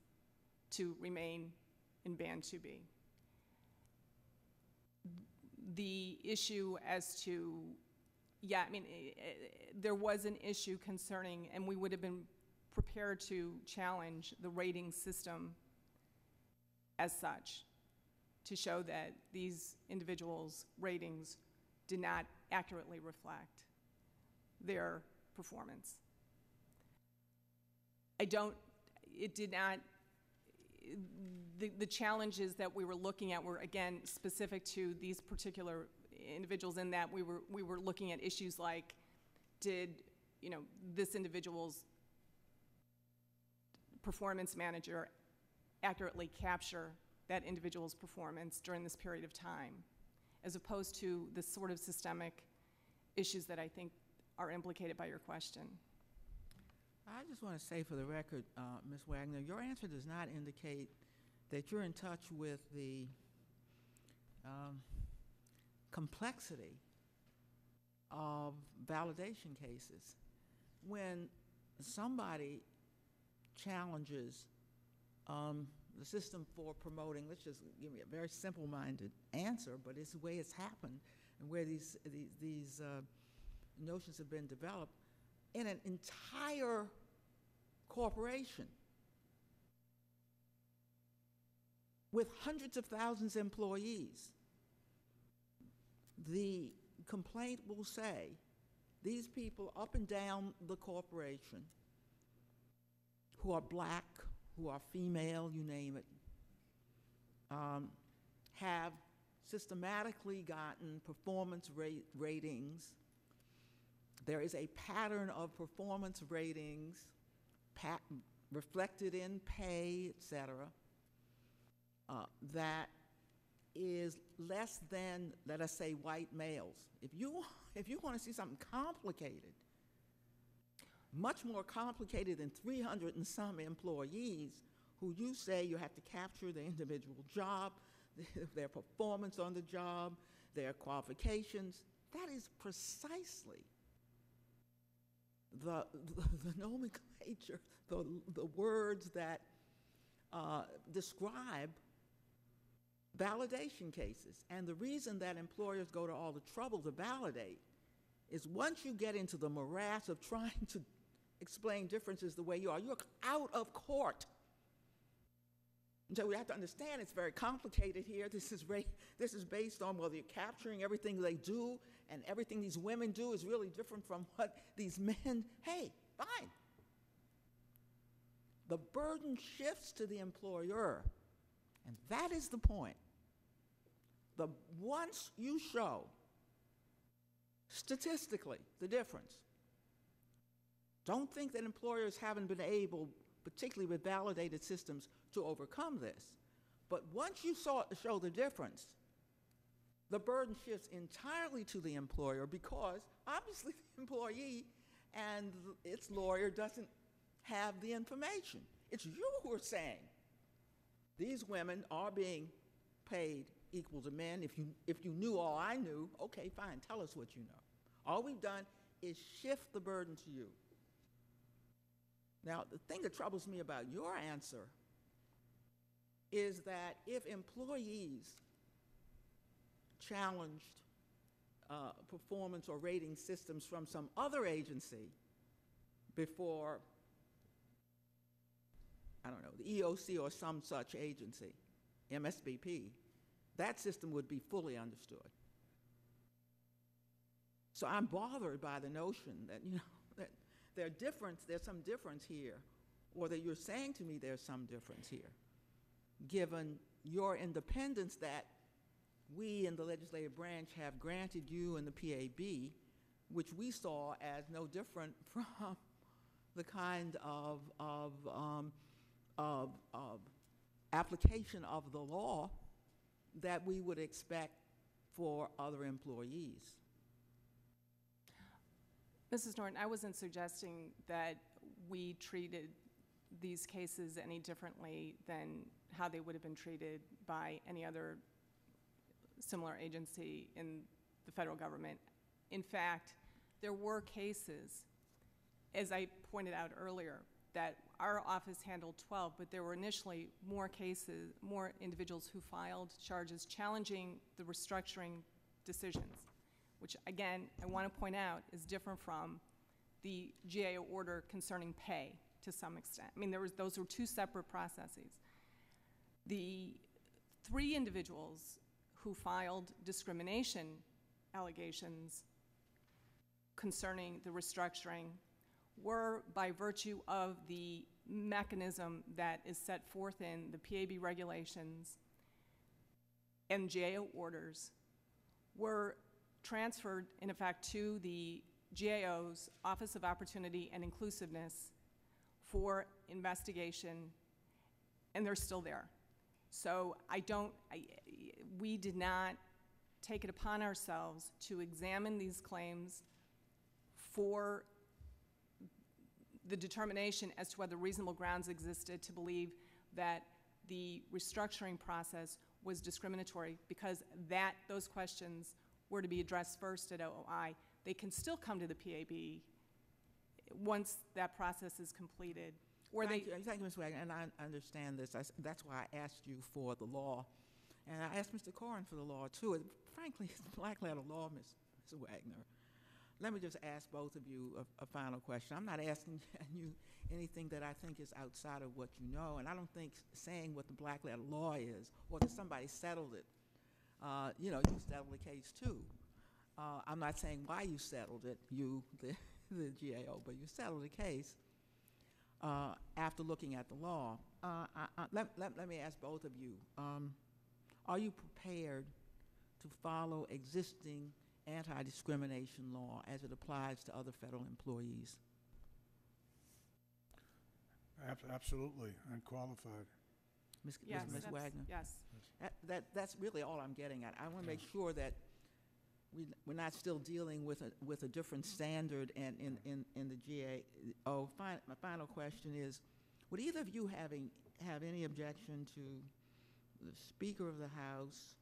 to remain in Band 2B. The issue as to yeah, I mean, eh, eh, there was an issue concerning, and we would have been prepared to challenge the rating system as such, to show that these individuals' ratings did not accurately reflect their performance. I don't, it did not, the, the challenges that we were looking at were, again, specific to these particular individuals in that we were, we were looking at issues like, did, you know, this individual's performance manager accurately capture that individual's performance during this period of time, as opposed to the sort of systemic issues that I think are implicated by your question. I just want to say for the record, uh, Ms. Wagner, your answer does not indicate that you're in touch with the um, complexity of validation cases. When somebody challenges um, the system for promoting, let's just give me a very simple-minded answer, but it's the way it's happened and where these, these, these uh, notions have been developed in an entire corporation with hundreds of thousands of employees, the complaint will say these people up and down the corporation who are black, who are female, you name it, um, have systematically gotten performance ratings. There is a pattern of performance ratings pat- reflected in pay, et cetera, uh, that is less than, let us say, white males. If you, if you want to see something complicated, much more complicated than 300 and some employees who you say you have to capture the individual job, their performance on the job, their qualifications. That is precisely the, the, the nomenclature, the, the words that uh, describe validation cases. And the reason that employers go to all the trouble to validate is once you get into the morass of trying to explain differences the way you are, you're out of court. So we have to understand it's very complicated here. This is, this is based on whether you're capturing everything they do, and everything these women do is really different from what these men, hey, fine. The burden shifts to the employer, and that is the point. The, once you show statistically the difference, don't think that employers haven't been able, particularly with validated systems, to overcome this. But once you saw, show the difference, the burden shifts entirely to the employer because obviously the employee and its lawyer doesn't have the information. It's you who are saying these women are being paid equal to men. If you, if you knew all I knew, okay, fine, tell us what you know. All we've done is shift the burden to you. Now, the thing that troubles me about your answer is that if employees challenged uh, performance or rating systems from some other agency before, I don't know, the EOC or some such agency, MSBP, that system would be fully understood. So I'm bothered by the notion that, you know, that there difference, there's some difference here, or that you're saying to me there's some difference here, given your independence that we in the legislative branch have granted you and the PAB, which we saw as no different from the kind of, of, um, of, of application of the law that we would expect for other employees. Mrs. Norton, I wasn't suggesting that we treated these cases any differently than how they would have been treated by any other similar agency in the federal government. In fact, there were cases, as I pointed out earlier, that our office handled 12, but there were initially more cases, more individuals who filed charges challenging the restructuring decisions, which again, I want to point out is different from the GAO order concerning pay to some extent. I mean, there was, those were two separate processes. The three individuals who filed discrimination allegations concerning the restructuring were, by virtue of the mechanism that is set forth in the PAB regulations and GAO orders, were transferred, in effect, to the GAO's Office of Opportunity and Inclusiveness for investigation, and they're still there. So I don't, I, we did not take it upon ourselves to examine these claims for the determination as to whether reasonable grounds existed to believe that the restructuring process was discriminatory because that, those questions were to be addressed first at OOI. They can still come to the PAB once that process is completed. Or they, Thank you, thank you, Ms. Wagner, and I understand this. I That's why I asked you for the law. And I asked Mr. Coran for the law, too. And Frankly, it's black letter law, Ms. Ms. Wagner. Let me just ask both of you a, a final question. I'm not asking you anything that I think is outside of what you know, and I don't think saying what the black letter law is, or that somebody settled it, uh, you know, you settled the case too. Uh, I'm not saying why you settled it, you, the, the GAO, but you settled the case. uh, after looking at the law. Uh, I, I, let, let, let me ask both of you, um, are you prepared to follow existing anti-discrimination law as it applies to other federal employees? Absolutely, unqualified. Ms. Yes, Ms. Wagner? Yes. That, that, that's really all I'm getting at. I want to make sure that we, we're not still dealing with a, with a different standard and in, in, in the GA. Oh, fine, my final question is, would either of you having, have any objection to the Speaker of the House,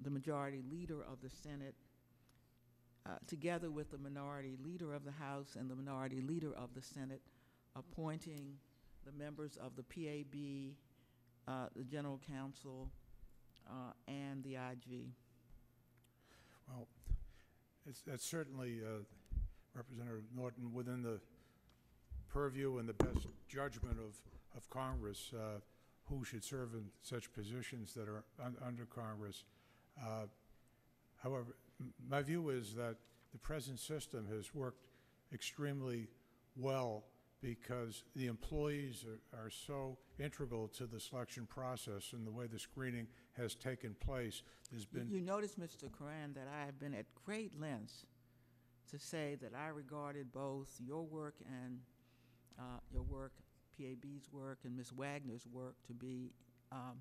the Majority Leader of the Senate, uh, together with the Minority Leader of the House and the Minority Leader of the Senate, appointing the members of the PAB, uh, the General Counsel, uh, and the IG. Well, it's, that's certainly, uh, Representative Norton, within the purview and the best judgment of, of Congress, uh, who should serve in such positions that are un- under Congress. Uh, However, m- my view is that the present system has worked extremely well because the employees are, are so integral to the selection process and the way the screening has taken place. There's You- been. You notice, Mr. Coran, that I have been at great lengths to say that I regarded both your work and uh, your work, PAB's work, and Ms. Wagner's work to be um,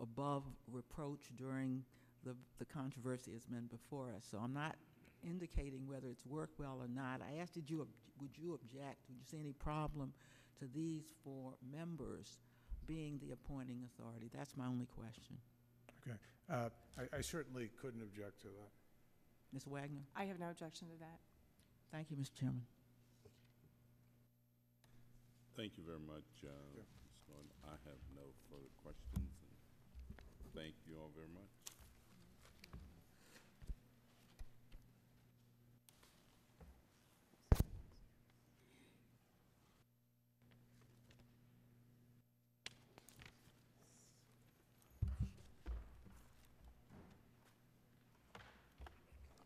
above reproach during the, the controversy that's been before us. So I'm not indicating whether it's worked well or not. I asked, did you, would you object? Would you see any problem to these four members being the appointing authority? That's my only question. Okay. Uh, I I certainly couldn't object to that. Ms. Wagner? I have no objection to that. Thank you, Mr. Chairman. Thank you very much, uh. Norton. I have no further questions, and thank you all very much.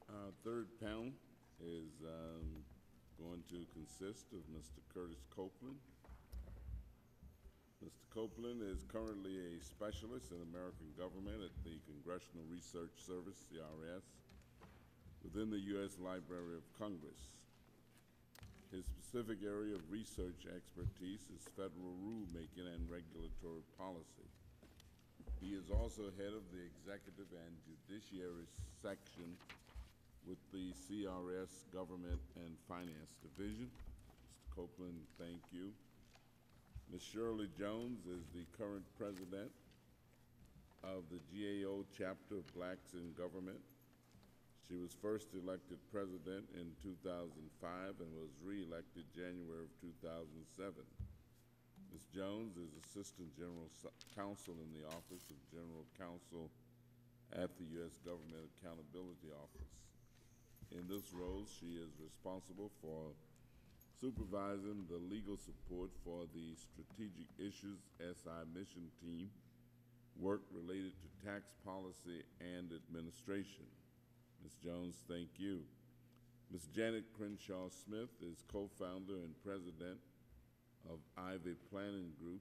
Our third panel is um, going to consist of Mr. Curtis Copeland. Mr. Copeland is currently a specialist in American government at the Congressional Research Service, CRS, within the U.S. Library of Congress. His specific area of research expertise is federal rulemaking and regulatory policy. He is also head of the Executive and Judiciary Section with the CRS Government and Finance Division. Mr. Copeland, thank you. Ms. Shirley Jones is the current president of the GAO chapter of Blacks in Government. She was first elected president in 2005 and was re-elected January of 2007. Ms. Jones is Assistant General Counsel in the Office of General Counsel at the U.S. Government Accountability Office. In this role, she is responsible for supervising the legal support for the Strategic Issues SI Mission Team, work related to tax policy and administration. Ms. Jones, thank you. Ms. Janet Crenshaw Smith is co-founder and president of Ivy Planning Group,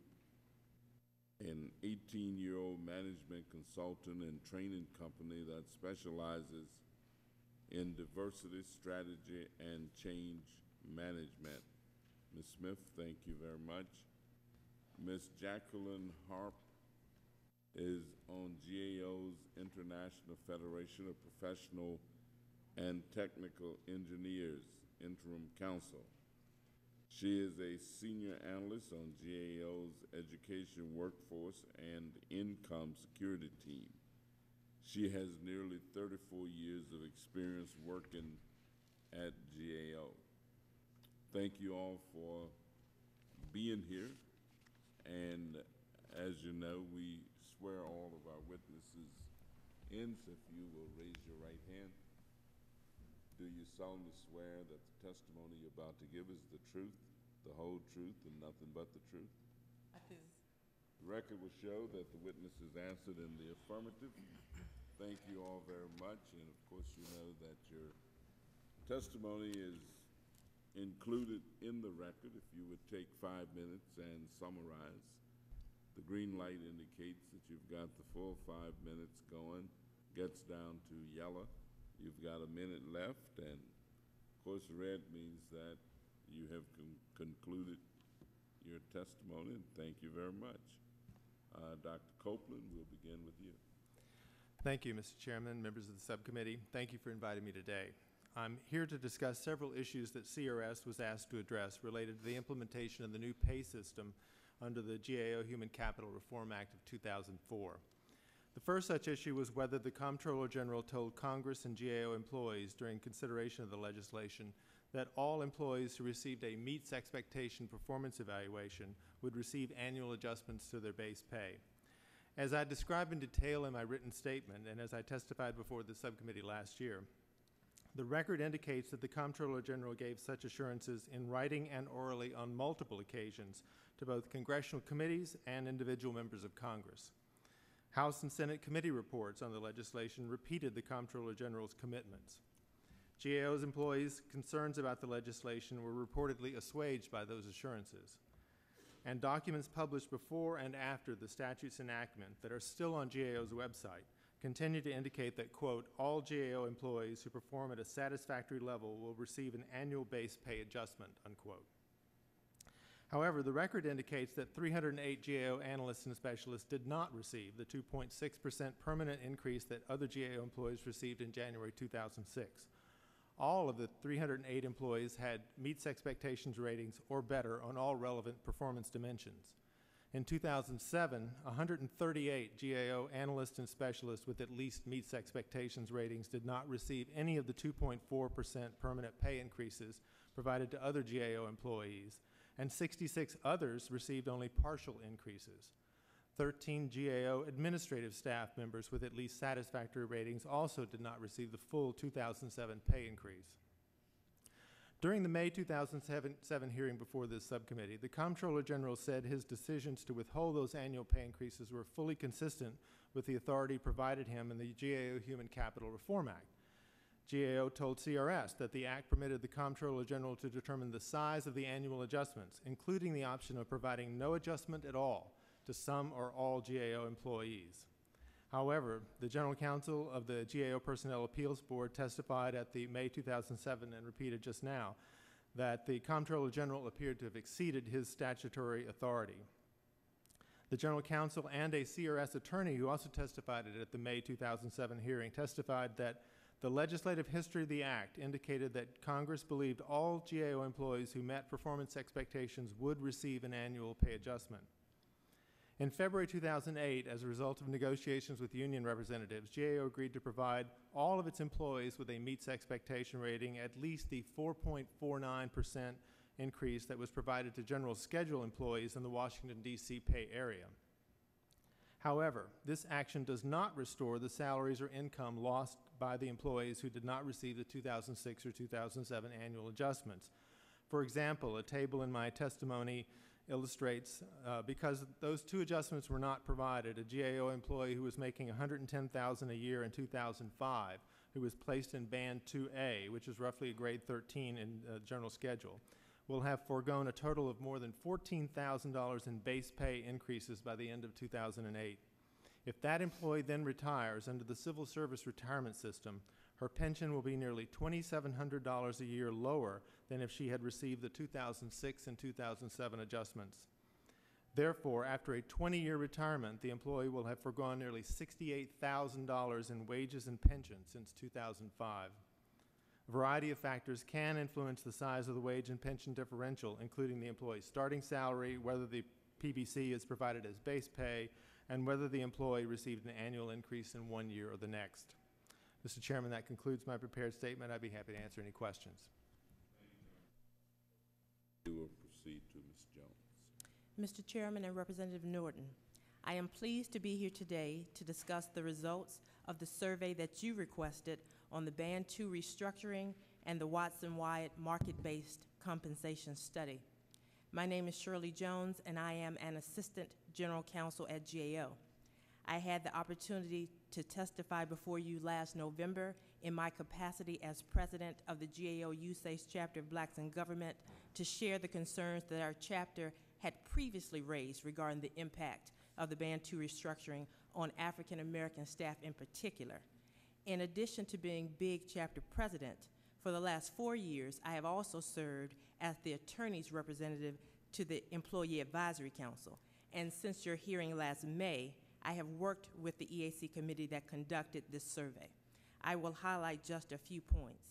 an 18-year-old management consultant and training company that specializes in diversity strategy and change management. Ms. Smith, thank you very much. Ms. Jacqueline Harp is on GAO's International Federation of Professional and Technical Engineers Interim Council. She is a senior analyst on GAO's Education Workforce and Income Security Team. She has nearly 34 years of experience working at GAO. Thank you all for being here. And as you know, we swear all of our witnesses in, so if you will raise your right hand. Do you solemnly swear that the testimony you're about to give is the truth, the whole truth, and nothing but the truth? I do. The record will show that the witness is answered in the affirmative. Thank you all very much, and of course, you know that your testimony is included in the record, if you would take five minutes and summarize. The green light indicates that you've got the full five minutes going, gets down to yellow, you've got a minute left, and of course, red means that you have con- concluded your testimony, and thank you very much. Uh, Dr. Copeland, we'll begin with you. Thank you, Mr. Chairman, members of the subcommittee. Thank you for inviting me today. I'm here to discuss several issues that CRS was asked to address related to the implementation of the new pay system under the GAO Human Capital Reform Act of 2004. The first such issue was whether the Comptroller General told Congress and GAO employees during consideration of the legislation that all employees who received a meets expectation performance evaluation would receive annual adjustments to their base pay. As I describe in detail in my written statement, and as I testified before the subcommittee last year, the record indicates that the Comptroller General gave such assurances in writing and orally on multiple occasions to both congressional committees and individual members of Congress. House and Senate committee reports on the legislation repeated the Comptroller General's commitments. GAO's employees' concerns about the legislation were reportedly assuaged by those assurances and documents published before and after the statute's enactment that are still on GAO's website continue to indicate that, quote, all GAO employees who perform at a satisfactory level will receive an annual base pay adjustment, unquote. However, the record indicates that 308 GAO analysts and specialists did not receive the 2.6% permanent increase that other GAO employees received in January 2006. All of the 308 employees had meets expectations ratings or better on all relevant performance dimensions. In 2007, 138 GAO analysts and specialists with at least meets expectations ratings did not receive any of the 2.4% permanent pay increases provided to other GAO employees, and 66 others received only partial increases. 13 GAO administrative staff members with at least satisfactory ratings also did not receive the full 2007 pay increase. During the May 2007 hearing before this subcommittee, the Comptroller General said his decisions to withhold those annual pay increases were fully consistent with the authority provided him in the GAO Human Capital Reform Act. GAO told CRS that the Act permitted the Comptroller General to determine the size of the annual adjustments, including the option of providing no adjustment at all to some or all GAO employees. However, the General Counsel of the GAO Personnel Appeals Board testified at the May 2007 and repeated just now that the Comptroller General appeared to have exceeded his statutory authority. The General Counsel and a CRS attorney who also testified at the May 2007 hearing testified that the legislative history of the Act indicated that Congress believed all GAO employees who met performance expectations would receive an annual pay adjustment. In February 2008, as a result of negotiations with union representatives, GAO agreed to provide all of its employees with a meets expectation rating at least the 4.49% increase that was provided to general schedule employees in the Washington, D.C. pay area. However, this action does not restore the salaries or income lost by the employees who did not receive the 2006 or 2007 annual adjustments. For example, a table in my testimony illustrates uh, because those two adjustments were not provided, a GAO employee who was making 110,000 a year in 2005, who was placed in band 2A, which is roughly a grade 13 in uh, general schedule, will have foregone a total of more than $14,000 in base pay increases by the end of 2008. If that employee then retires under the civil service retirement system, her pension will be nearly $2,700 a year lower than if she had received the 2006 and 2007 adjustments. Therefore, after a 20-year retirement, the employee will have foregone nearly $68,000 in wages and pension since 2005. A variety of factors can influence the size of the wage and pension differential, including the employee's starting salary, whether the PBC is provided as base pay, and whether the employee received an annual increase in one year or the next. Mr. Chairman, that concludes my prepared statement. I'd be happy to answer any questions. We will proceed to Ms. Jones. Mr. Chairman and Representative Norton, I am pleased to be here today to discuss the results of the survey that you requested on the Band 2 restructuring and the Watson Wyatt market-based compensation study. My name is Shirley Jones, and I am an Assistant General Counsel at GAO. I had the opportunity to testify before you last November in my capacity as president of the GAO USACE chapter of Blacks in Government to share the concerns that our chapter had previously raised regarding the impact of the Band 2 restructuring on African American staff in particular. In addition to being BIG chapter president, for the last four years, I have also served as the attorney's representative to the Employee Advisory Council. And since your hearing last May, I have worked with the EAC committee that conducted this survey. I will highlight just a few points.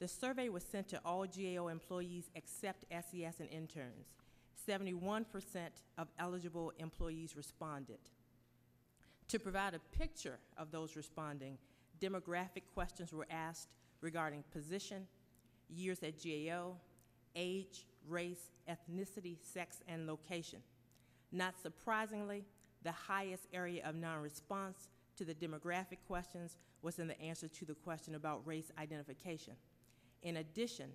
The survey was sent to all GAO employees except SES and interns. 71% of eligible employees responded. To provide a picture of those responding, demographic questions were asked regarding position, years at GAO, age, race, ethnicity, sex, and location. Not surprisingly, the highest area of non-response to the demographic questions was in the answer to the question about race identification. In addition,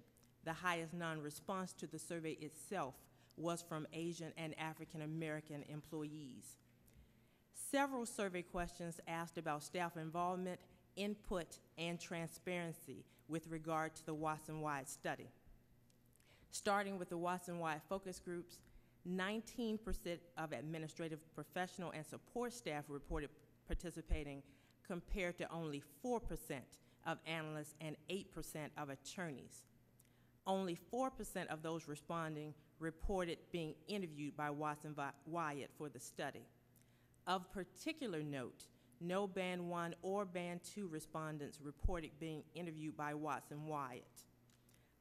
the highest non-response to the survey itself was from Asian and African American employees. Several survey questions asked about staff involvement, input, and transparency with regard to the Watson-Wyatt study. Starting with the Watson-Wyatt focus groups, 19% of administrative professional and support staff reported participating compared to only 4% of analysts and 8% of attorneys. Only 4% of those responding reported being interviewed by Watson Wyatt for the study. Of particular note, no Band 1 or Band 2 respondents reported being interviewed by Watson Wyatt.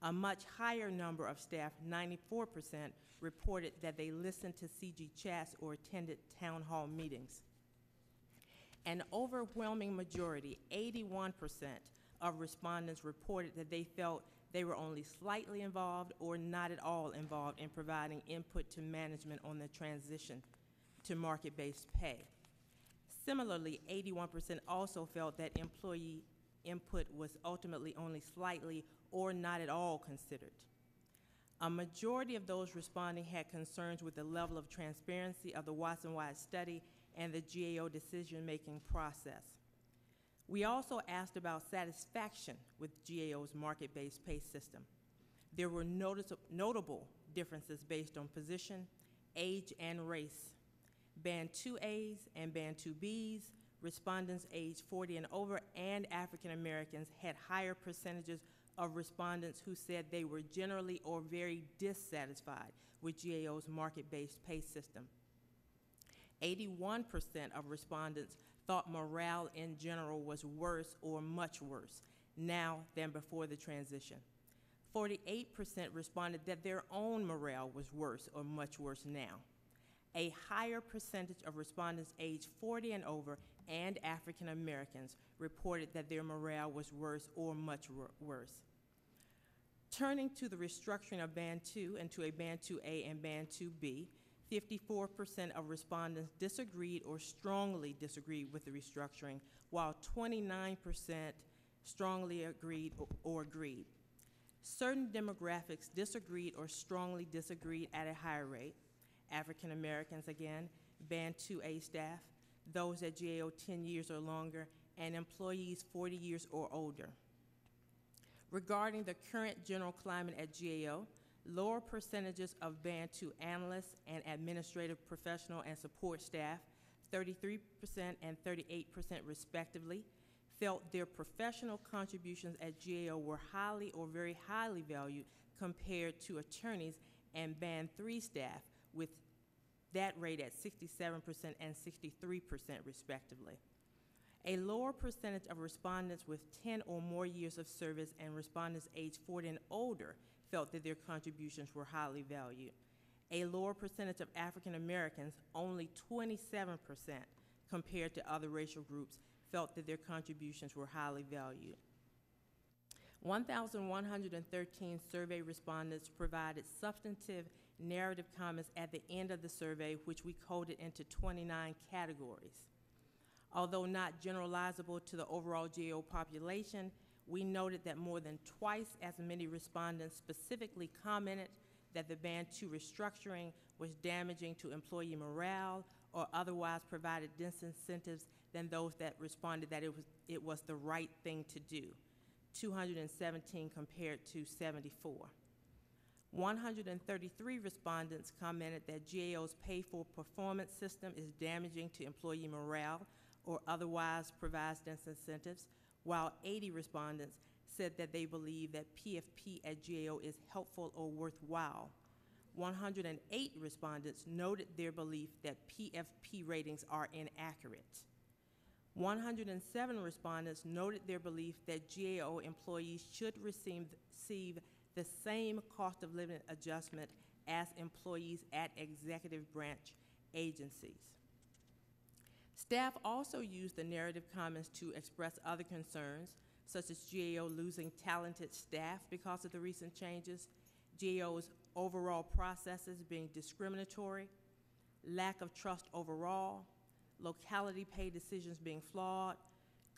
A much higher number of staff, 94%, reported that they listened to CG chats or attended town hall meetings. An overwhelming majority, 81%, of respondents reported that they felt they were only slightly involved or not at all involved in providing input to management on the transition to market-based pay. Similarly, 81% also felt that employee input was ultimately only slightly or not at all considered. A majority of those responding had concerns with the level of transparency of the Watson-Wyatt study and the GAO decision-making process. We also asked about satisfaction with GAO's market-based pay system. There were notable differences based on position, age, and race. Band 2As and Band 2Bs, respondents aged 40 and over, and African Americans had higher percentages of respondents who said they were generally or very dissatisfied with GAO's market-based pay system. 81% of respondents thought morale in general was worse or much worse now than before the transition. 48% responded that their own morale was worse or much worse now. A higher percentage of respondents aged 40 and over and African Americans reported that their morale was worse or much wor worse. Turning to the restructuring of Band 2 into a Band 2A and Band 2B, 54% of respondents disagreed or strongly disagreed with the restructuring, while 29% strongly agreed or agreed. Certain demographics disagreed or strongly disagreed at a higher rate. African Americans, again, Band 2A staff, those at GAO 10 years or longer, and employees 40 years or older. Regarding the current general climate at GAO, lower percentages of Band 2 analysts and administrative professional and support staff, 33% and 38% respectively, felt their professional contributions at GAO were highly or very highly valued compared to attorneys and Band 3 staff with that rate at 67% and 63% respectively. A lower percentage of respondents with 10 or more years of service and respondents aged 40 and older felt that their contributions were highly valued. A lower percentage of African Americans, only 27% compared to other racial groups, felt that their contributions were highly valued. 1,113 survey respondents provided substantive narrative comments at the end of the survey, which we coded into 29 categories. Although not generalizable to the overall GAO population, we noted that more than twice as many respondents specifically commented that the Band 2 restructuring was damaging to employee morale or otherwise provided disincentives than those that responded that it was, it was the right thing to do, 217 compared to 74. 133 respondents commented that GAO's pay-for-performance system is damaging to employee morale or otherwise provides disincentives, while 80 respondents said that they believe that PFP at GAO is helpful or worthwhile. 108 respondents noted their belief that PFP ratings are inaccurate. 107 respondents noted their belief that GAO employees should receive, receive the same cost of living adjustment as employees at executive branch agencies. Staff also used the narrative comments to express other concerns, such as GAO losing talented staff because of the recent changes, GAO's overall processes being discriminatory, lack of trust overall, locality pay decisions being flawed,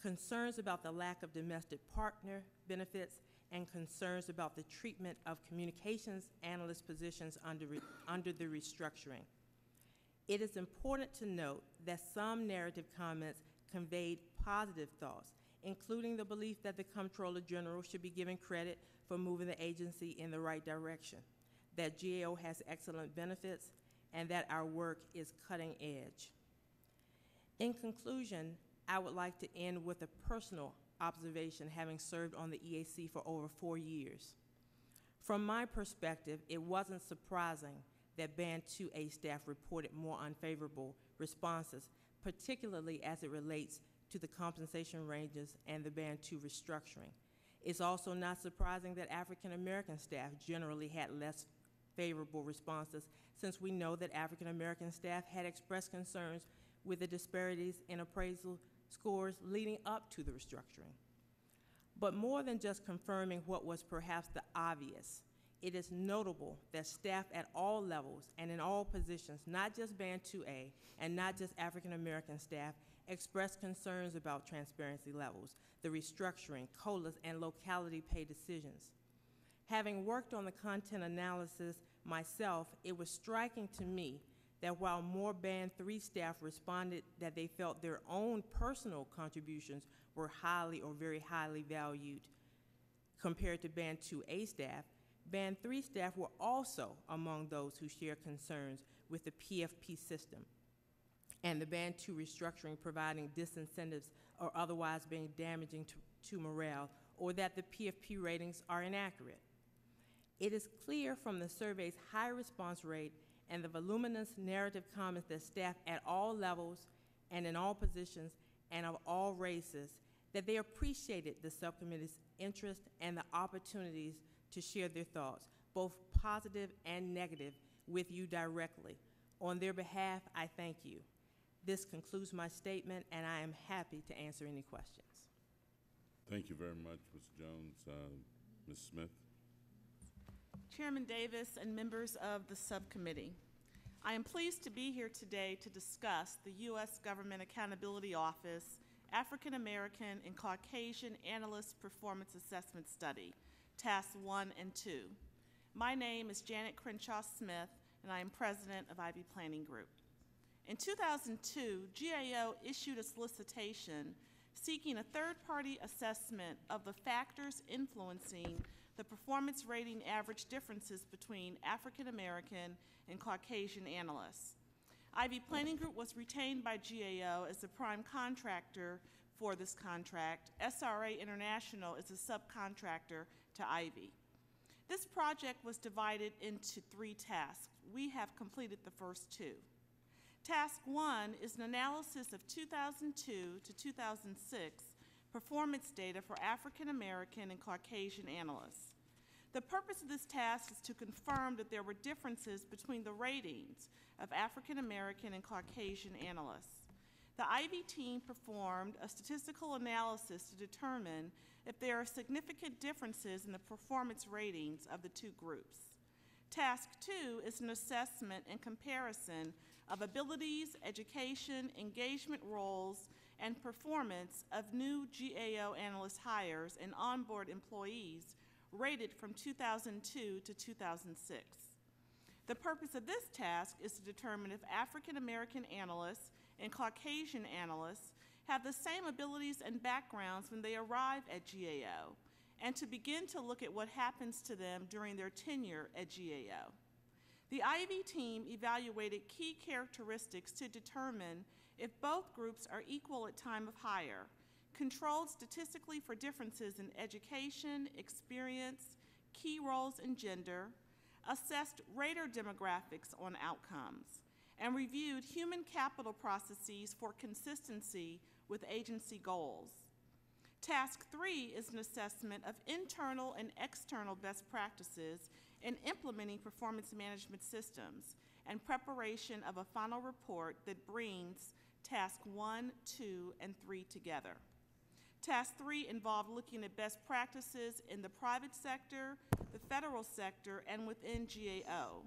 concerns about the lack of domestic partner benefits, and concerns about the treatment of communications analyst positions under, under the restructuring. It is important to note that some narrative comments conveyed positive thoughts, including the belief that the Comptroller General should be given credit for moving the agency in the right direction, that GAO has excellent benefits, and that our work is cutting edge. In conclusion, I would like to end with a personal observation having served on the EAC for over four years. From my perspective, it wasn't surprising that Band 2A staff reported more unfavorable responses, particularly as it relates to the compensation ranges and the Band 2 restructuring. It's also not surprising that African American staff generally had less favorable responses, since we know that African American staff had expressed concerns with the disparities in appraisal scores leading up to the restructuring. But more than just confirming what was perhaps the obvious, it is notable that staff at all levels and in all positions, not just Band 2A and not just African American staff, expressed concerns about transparency levels, the restructuring, COLAs, and locality pay decisions. Having worked on the content analysis myself, it was striking to me that while more Band 3 staff responded that they felt their own personal contributions were highly or very highly valued compared to Band 2A staff, Band 3 staff were also among those who shared concerns with the PFP system and the Band 2 restructuring providing disincentives or otherwise being damaging to, to morale, or that the PFP ratings are inaccurate. It is clear from the survey's high response rate and the voluminous narrative comments that staff at all levels and in all positions and of all races that they appreciated the subcommittee's interest and the opportunities to share their thoughts, both positive and negative, with you directly. On their behalf, I thank you. This concludes my statement, and I am happy to answer any questions. Thank you very much, Ms. Jones. Uh, Ms. Smith? Chairman Davis and members of the subcommittee, I am pleased to be here today to discuss the U.S. Government Accountability Office African American and Caucasian Analyst Performance Assessment Study, Tasks 1 and 2. My name is Janet Crenshaw Smith, and I am president of Ivy Planning Group. In 2002, GAO issued a solicitation seeking a third-party assessment of the factors influencing the performance rating average differences between African American and Caucasian analysts. Ivy Planning Group was retained by GAO as the prime contractor for this contract. SRA International is a subcontractor to Ivy. This project was divided into three tasks. We have completed the first two. Task one is an analysis of 2002 to 2006 performance data for African American and Caucasian analysts. The purpose of this task is to confirm that there were differences between the ratings of African American and Caucasian analysts. The Ivy team performed a statistical analysis to determine if there are significant differences in the performance ratings of the two groups. Task two is an assessment and comparison of abilities, education, engagement roles, and performance of new GAO analyst hires and onboard employees rated from 2002 to 2006. The purpose of this task is to determine if African American analysts and Caucasian analysts have the same abilities and backgrounds when they arrive at GAO, and to begin to look at what happens to them during their tenure at GAO. The Ivy team evaluated key characteristics to determine if both groups are equal at time of hire, controlled statistically for differences in education, experience, key roles, and gender, assessed rater demographics on outcomes, and reviewed human capital processes for consistency with agency goals. Task three is an assessment of internal and external best practices in implementing performance management systems and preparation of a final report that brings task one, two, and three together. Task three involved looking at best practices in the private sector, the federal sector, and within GAO,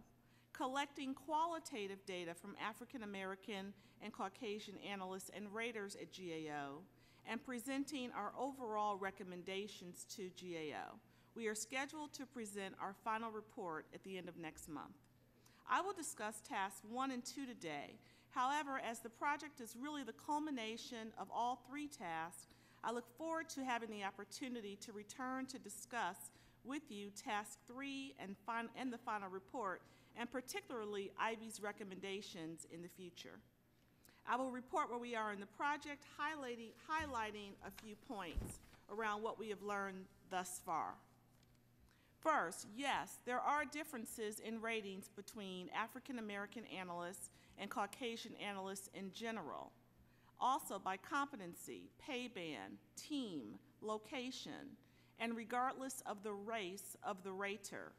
collecting qualitative data from African American and Caucasian analysts and raters at GAO, and presenting our overall recommendations to GAO. We are scheduled to present our final report at the end of next month. I will discuss tasks one and two today. However, as the project is really the culmination of all three tasks, I look forward to having the opportunity to return to discuss with you task three and, and the final report, and particularly Ivy's recommendations in the future. I will report where we are in the project, highlighting, highlighting a few points around what we have learned thus far. First, yes, there are differences in ratings between African American analysts and Caucasian analysts in general. Also by competency, pay band, team, location, and regardless of the race of the rater,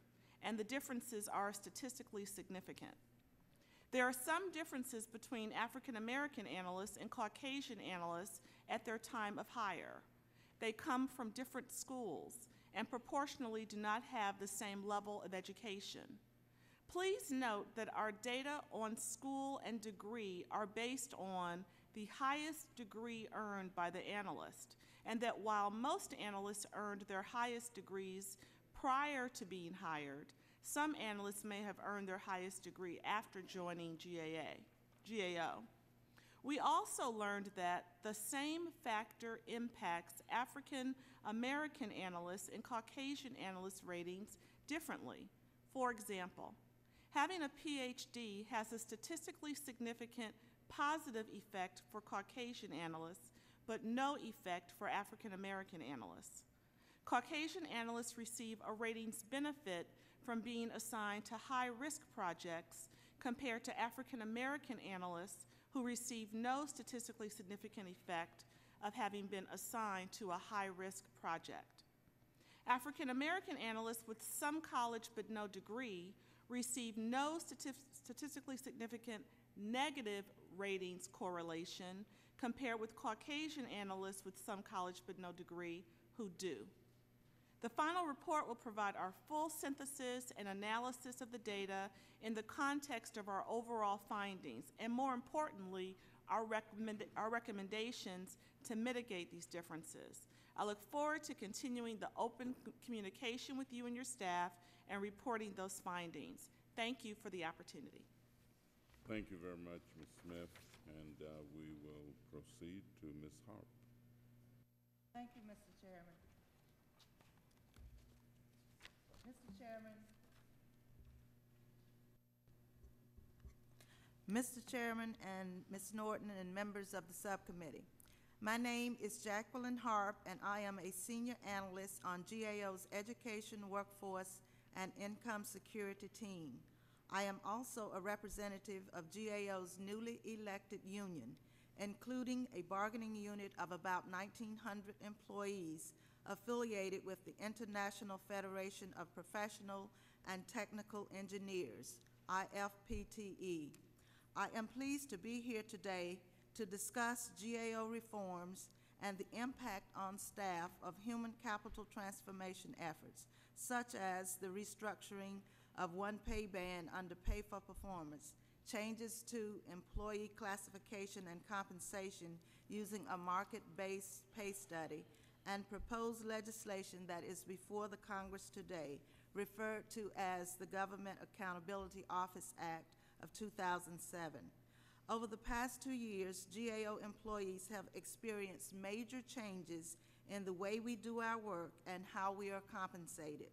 and the differences are statistically significant. There are some differences between African American analysts and Caucasian analysts at their time of hire. They come from different schools and proportionally do not have the same level of education. Please note that our data on school and degree are based on the highest degree earned by the analyst, and that while most analysts earned their highest degrees prior to being hired, some analysts may have earned their highest degree after joining GAA, GAO. We also learned that the same factor impacts African American analysts and Caucasian analyst ratings differently. For example, having a PhD has a statistically significant positive effect for Caucasian analysts, but no effect for African American analysts. Caucasian analysts receive a ratings benefit from being assigned to high risk projects compared to African American analysts who receive no statistically significant effect of having been assigned to a high risk project. African American analysts with some college but no degree receive no stati statistically significant negative ratings correlation compared with Caucasian analysts with some college but no degree who do. The final report will provide our full synthesis and analysis of the data in the context of our overall findings, and more importantly, our, recommend our recommendations to mitigate these differences. I look forward to continuing the open communication with you and your staff and reporting those findings. Thank you for the opportunity. Thank you very much, Ms. Smith, and uh, we will proceed to Ms. Harp. Thank you, Mr. Chairman. Mr. Chairman. Mr. Chairman and Ms. Norton and members of the subcommittee. My name is Jacqueline Harp, and I am a senior analyst on GAO's Education, Workforce, and Income Security team. I am also a representative of GAO's newly elected union, including a bargaining unit of about 1,900 employees affiliated with the International Federation of Professional and Technical Engineers, IFPTE. I am pleased to be here today to discuss GAO reforms and the impact on staff of human capital transformation efforts, such as the restructuring of one pay band under pay for performance, changes to employee classification and compensation using a market-based pay study, and proposed legislation that is before the Congress today referred to as the Government Accountability Office Act of 2007. Over the past two years, GAO employees have experienced major changes in the way we do our work and how we are compensated.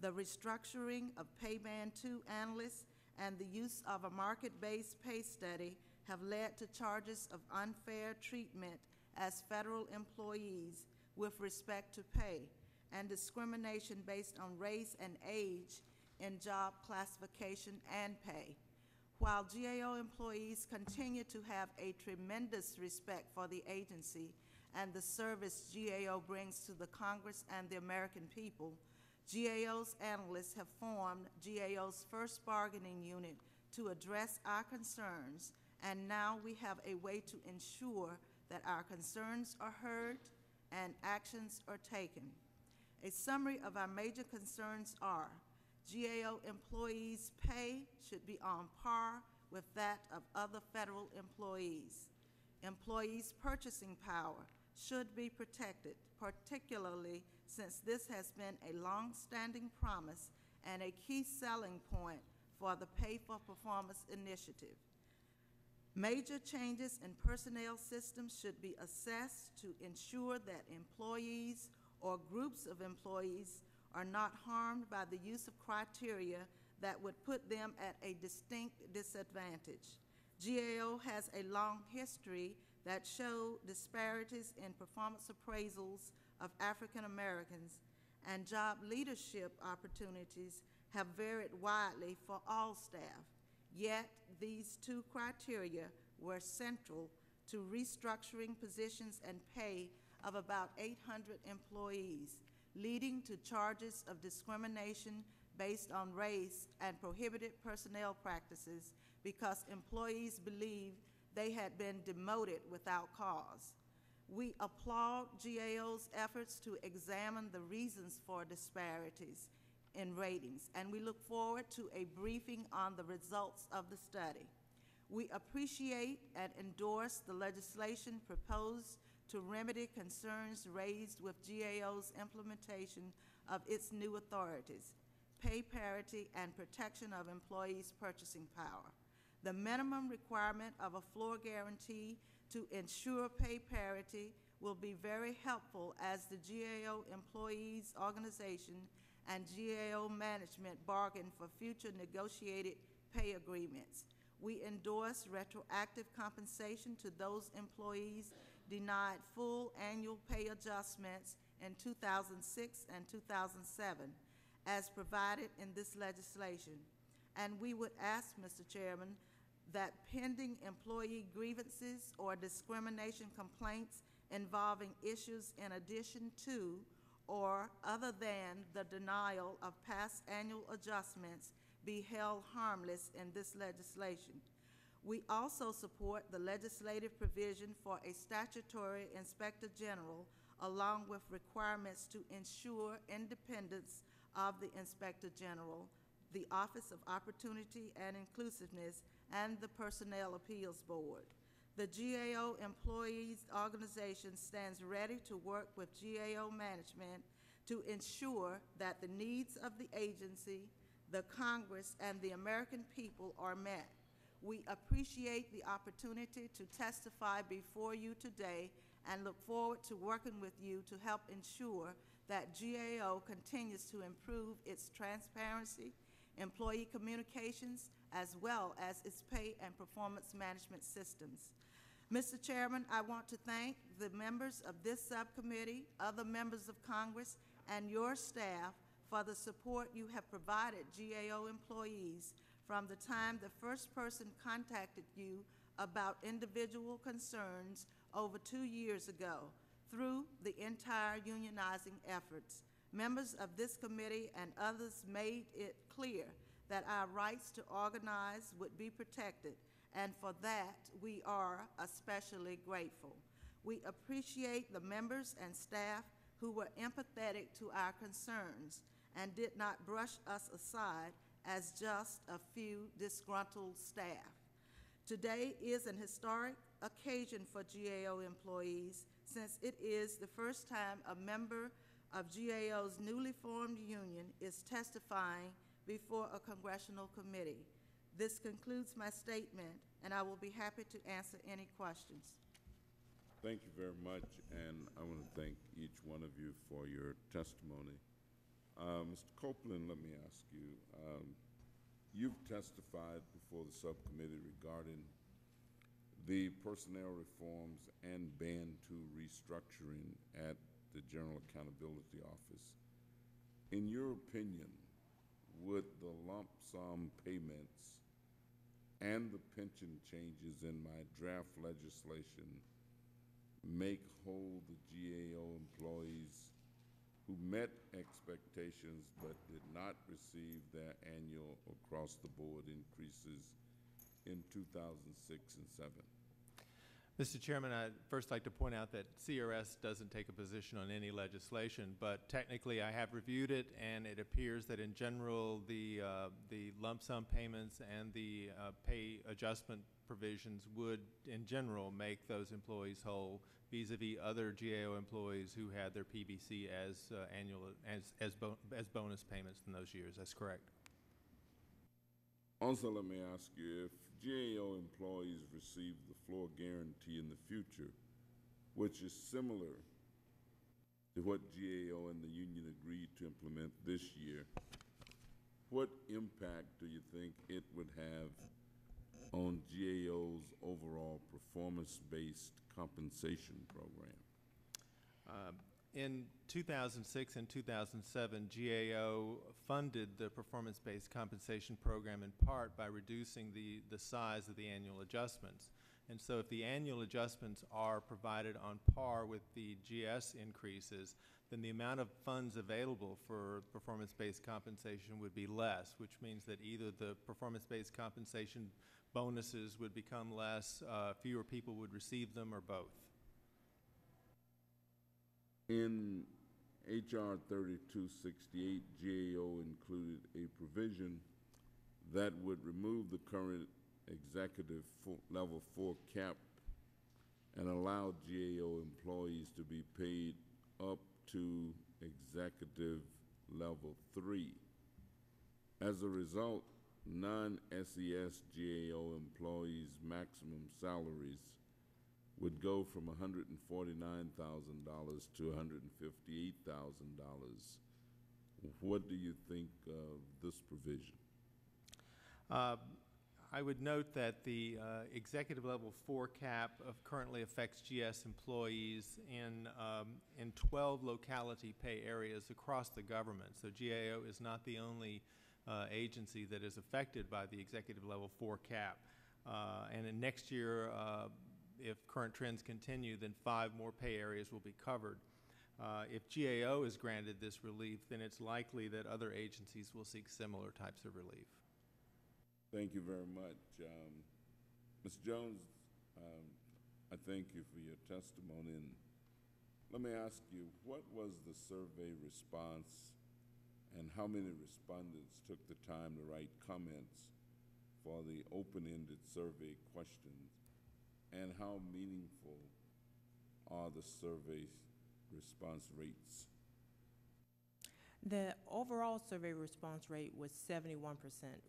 The restructuring of Pay Band 2 analysts and the use of a market-based pay study have led to charges of unfair treatment as federal employees with respect to pay and discrimination based on race and age in job classification and pay. While GAO employees continue to have a tremendous respect for the agency and the service GAO brings to the Congress and the American people, GAO's analysts have formed GAO's first bargaining unit to address our concerns, and now we have a way to ensure that our concerns are heard and actions are taken. A summary of our major concerns are GAO employees' pay should be on par with that of other federal employees. Employees' purchasing power should be protected, particularly since this has been a long-standing promise and a key selling point for the Pay for Performance initiative. Major changes in personnel systems should be assessed to ensure that employees or groups of employees are not harmed by the use of criteria that would put them at a distinct disadvantage. GAO has a long history that show disparities in performance appraisals of African Americans and job leadership opportunities have varied widely for all staff. Yet, these two criteria were central to restructuring positions and pay of about 800 employees, leading to charges of discrimination based on race and prohibited personnel practices because employees believed they had been demoted without cause. We applaud GAO's efforts to examine the reasons for disparities in ratings, and we look forward to a briefing on the results of the study. We appreciate and endorse the legislation proposed to remedy concerns raised with GAO's implementation of its new authorities, pay parity and protection of employees' purchasing power. The minimum requirement of a floor guarantee to ensure pay parity will be very helpful as the GAO employees organization and GAO management bargain for future negotiated pay agreements. We endorse retroactive compensation to those employees denied full annual pay adjustments in 2006 and 2007, as provided in this legislation. And we would ask, Mr. Chairman, that pending employee grievances or discrimination complaints involving issues in addition to or other than the denial of past annual adjustments be held harmless in this legislation. We also support the legislative provision for a statutory inspector general along with requirements to ensure independence of the inspector general, the Office of Opportunity and Inclusiveness, and the Personnel Appeals Board. The GAO Employees Organization stands ready to work with GAO management to ensure that the needs of the agency, the Congress, and the American people are met. We appreciate the opportunity to testify before you today and look forward to working with you to help ensure that GAO continues to improve its transparency, employee communications, as well as its pay and performance management systems. Mr. Chairman, I want to thank the members of this subcommittee, other members of Congress, and your staff for the support you have provided GAO employees from the time the first person contacted you about individual concerns over two years ago through the entire unionizing efforts. Members of this committee and others made it clear that our rights to organize would be protected, and for that we are especially grateful. We appreciate the members and staff who were empathetic to our concerns and did not brush us aside as just a few disgruntled staff. Today is an historic occasion for GAO employees since it is the first time a member of GAO's newly formed union is testifying before a congressional committee. This concludes my statement, and I will be happy to answer any questions. Thank you very much, and I want to thank each one of you for your testimony. Uh, Mr. Copeland, let me ask you, um, you've testified before the subcommittee regarding the personnel reforms and Band Two restructuring at the General Accountability Office. In your opinion, would the lump sum payments and the pension changes in my draft legislation make whole the GAO employees who met expectations but did not receive their annual across-the-board increases in 2006 and 7. Mr. Chairman, I'd first like to point out that CRS doesn't take a position on any legislation, but technically I have reviewed it, and it appears that in general, the, uh, the lump sum payments and the uh, pay adjustment provisions would, in general, make those employees whole vis-à-vis other GAO employees who had their PBC as uh, annual, as, as, bo- as bonus payments in those years. That's correct. Also, let me ask you, if GAO employees receive the floor guarantee in the future, which is similar to what GAO and the union agreed to implement this year, what impact do you think it would have on GAO's overall performance-based compensation program? Um, In 2006 and 2007, GAO funded the performance-based compensation program in part by reducing the, the size of the annual adjustments. And so if the annual adjustments are provided on par with the GS increases, then the amount of funds available for performance-based compensation would be less, which means that either the performance-based compensation bonuses would become less, uh, fewer people would receive them, or both. In H.R. 3268, GAO included a provision that would remove the current executive fo- level four cap and allow GAO employees to be paid up to executive level three. As a result, non-SES GAO employees' maximum salaries would go from $149,000 to $158,000. What do you think of this provision? Uh, I would note that the uh, executive level four cap currently affects GS employees in, um, in 12 locality pay areas across the government. So GAO is not the only uh, agency that is affected by the executive level four cap. Uh, and in next year, uh, if current trends continue, then five more pay areas will be covered. Uh, if GAO is granted this relief, then it's likely that other agencies will seek similar types of relief. Thank you very much. Um, Ms. Jones, um, I thank you for your testimony. And let me ask you, what was the survey response and how many respondents took the time to write comments for the open-ended survey questions? And how meaningful are the survey response rates? The overall survey response rate was 71%,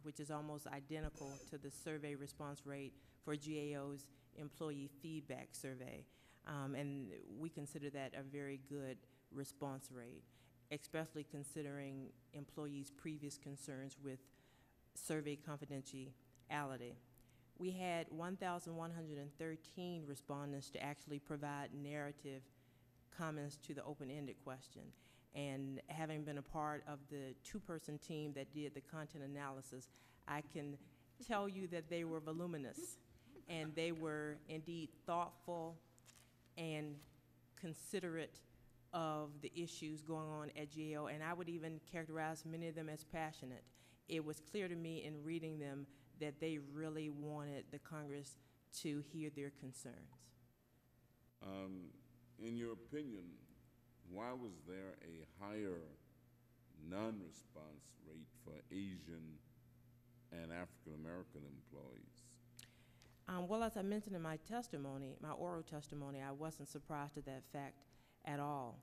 which is almost identical to the survey response rate for GAO's employee feedback survey. Um, and we consider that a very good response rate, especially considering employees' previous concerns with survey confidentiality. We had 1,113 respondents to actually provide narrative comments to the open-ended question. And having been a part of the two-person team that did the content analysis, I can tell you that they were voluminous, and they were indeed thoughtful and considerate of the issues going on at GAO, and I would even characterize many of them as passionate. It was clear to me in reading them that they really wanted the Congress to hear their concerns. Um, in your opinion, why was there a higher non-response rate for Asian and African American employees? Um, well, as I mentioned in my testimony, my oral testimony, I wasn't surprised at that fact at all.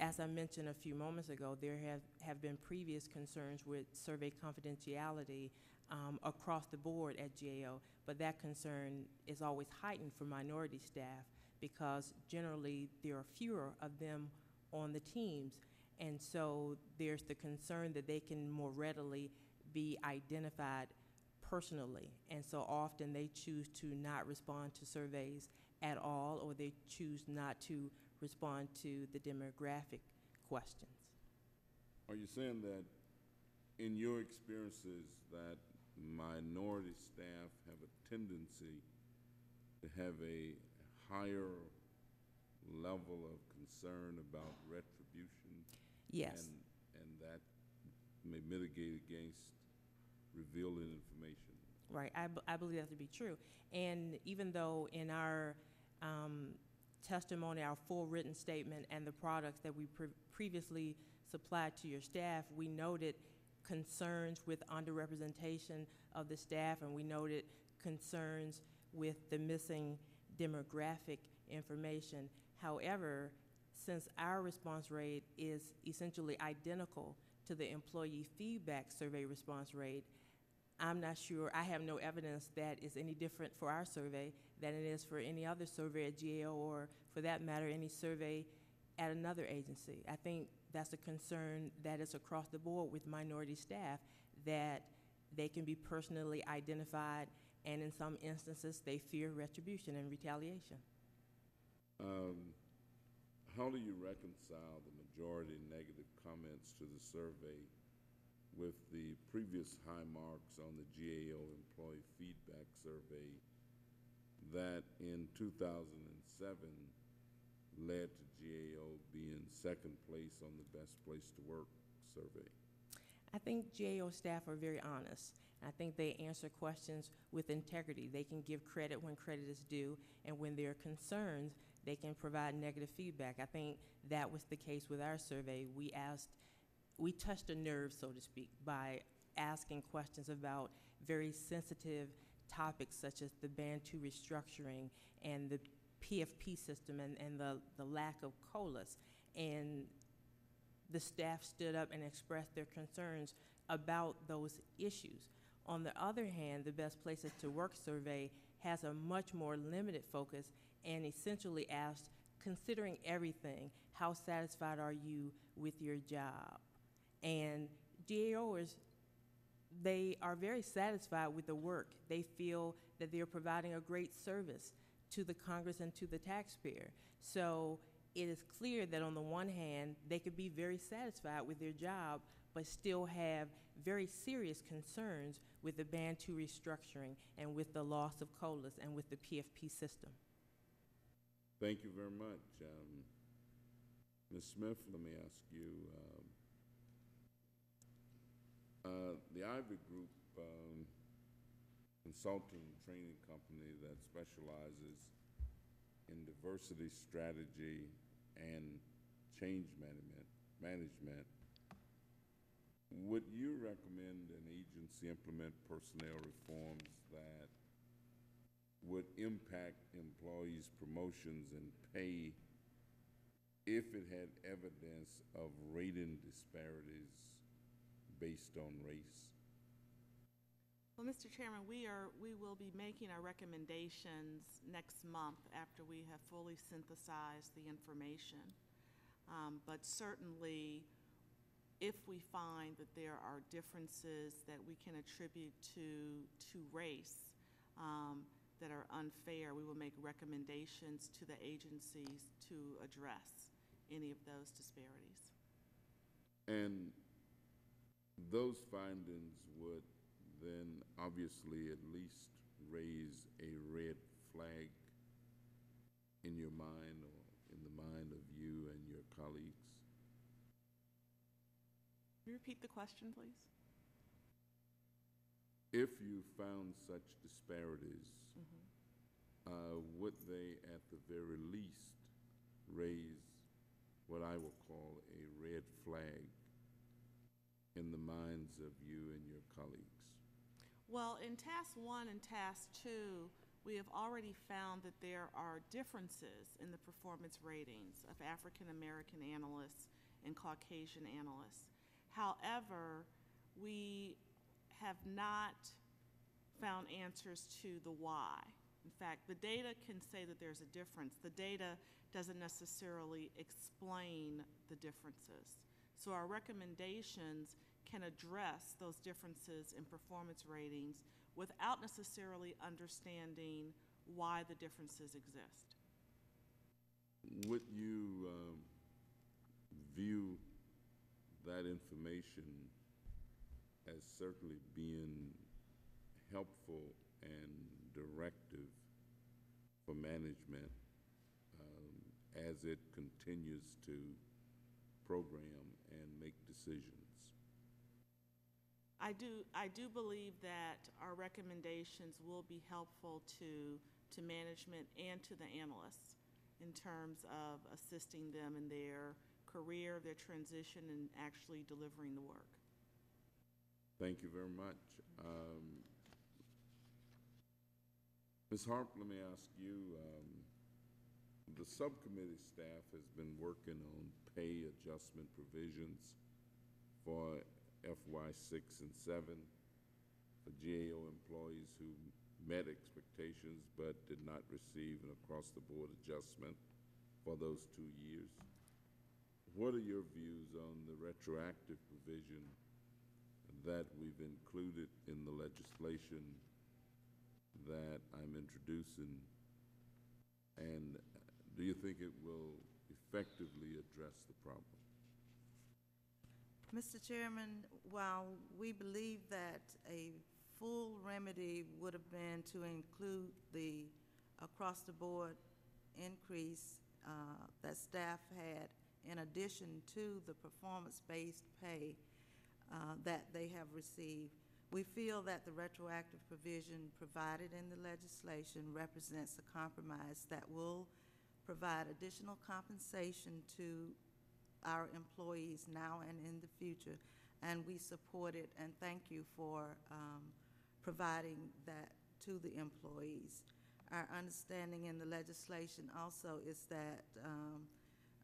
as I mentioned a few moments ago, there have, have been previous concerns with survey confidentiality um, across the board at GAO, but that concern is always heightened for minority staff because generally there are fewer of them on the teams. And so there's the concern that they can more readily be identified personally. And so often they choose to not respond to surveys at all, or they choose not to respond to the demographic questions. Are you saying that in your experiences that minority staff have a tendency to have a higher level of concern about retribution? Yes. And, and that may mitigate against revealing information? Right, I, b- I believe that to be true. And even though in our um, testimony, our full written statement, and the products that we pre- previously supplied to your staff, we noted concerns with underrepresentation of the staff, and we noted concerns with the missing demographic information. However, since our response rate is essentially identical to the employee feedback survey response rate, I'm not sure, I have no evidence that is any different for our survey than it is for any other survey at GAO or, for that matter, any survey at another agency. I think that's a concern that is across the board with minority staff, that they can be personally identified, and in some instances, they fear retribution and retaliation. Um, How do you reconcile the majority negative comments to the survey with the previous high marks on the GAO employee feedback survey that in 2007 led to GAO being second place on the best place to work survey? I think GAO staff are very honest. I think they answer questions with integrity. They can give credit when credit is due, and when there are concerns, they can provide negative feedback. I think that was the case with our survey. We asked, we touched a nerve, so to speak, by asking questions about very sensitive topics such as the Band 2 restructuring and the PFP system and, and the, the lack of COLAs. And the staff stood up and expressed their concerns about those issues. On the other hand, the Best Places to Work survey has a much more limited focus and essentially asked, considering everything, how satisfied are you with your job? And GAOers, they are very satisfied with the work. They feel that they're providing a great service to the Congress and to the taxpayer. So it is clear that on the one hand, they could be very satisfied with their job, but still have very serious concerns with the Band 2 restructuring and with the loss of COLAs and with the PFP system. Thank you very much. Um, Ms. Smith, let me ask you, um, uh, the Ivy Group um, consulting training company that specializes in diversity strategy and change management, management, would you recommend an agency implement personnel reforms that would impact employees' promotions and pay if it had evidence of rating disparities based on race? Well, Mr. Chairman, we are, we will be making our recommendations next month after we have fully synthesized the information. Um, But certainly, if we find that there are differences that we can attribute to, to race um, that are unfair, we will make recommendations to the agencies to address any of those disparities. And those findings would then obviously at least raise a red flag in your mind or in the mind of you and your colleagues? Can you repeat the question, please? If you found such disparities, uh, would they at the very least raise what I will call a red flag in the minds of you and your colleagues? Well, in task one and task two, we have already found that there are differences in the performance ratings of African American analysts and Caucasian analysts. However, we have not found answers to the why. In fact, the data can say that there's a difference. The data doesn't necessarily explain the differences. So our recommendations can address those differences in performance ratings without necessarily understanding why the differences exist. Would you um, view that information as certainly being helpful and directive for management um, as it continues to program and make decisions? I do, I do believe that our recommendations will be helpful to, to management and to the analysts in terms of assisting them in their career, their transition, and actually delivering the work. Thank you very much. Um, Ms. Harp, let me ask you, um, the subcommittee staff has been working on pay adjustment provisions for FY six and seven for GAO employees who met expectations but did not receive an across-the-board adjustment for those two years. What are your views on the retroactive provision that we've included in the legislation that I'm introducing? And do you think it will effectively address the problem? Mr. Chairman, while we believe that a full remedy would have been to include the across-the-board increase uh, that staff had in addition to the performance-based pay uh, that they have received, we feel that the retroactive provision provided in the legislation represents a compromise that will provide additional compensation to our employees now and in the future, and we support it and thank you for um, providing that to the employees. Our understanding in the legislation also is that um,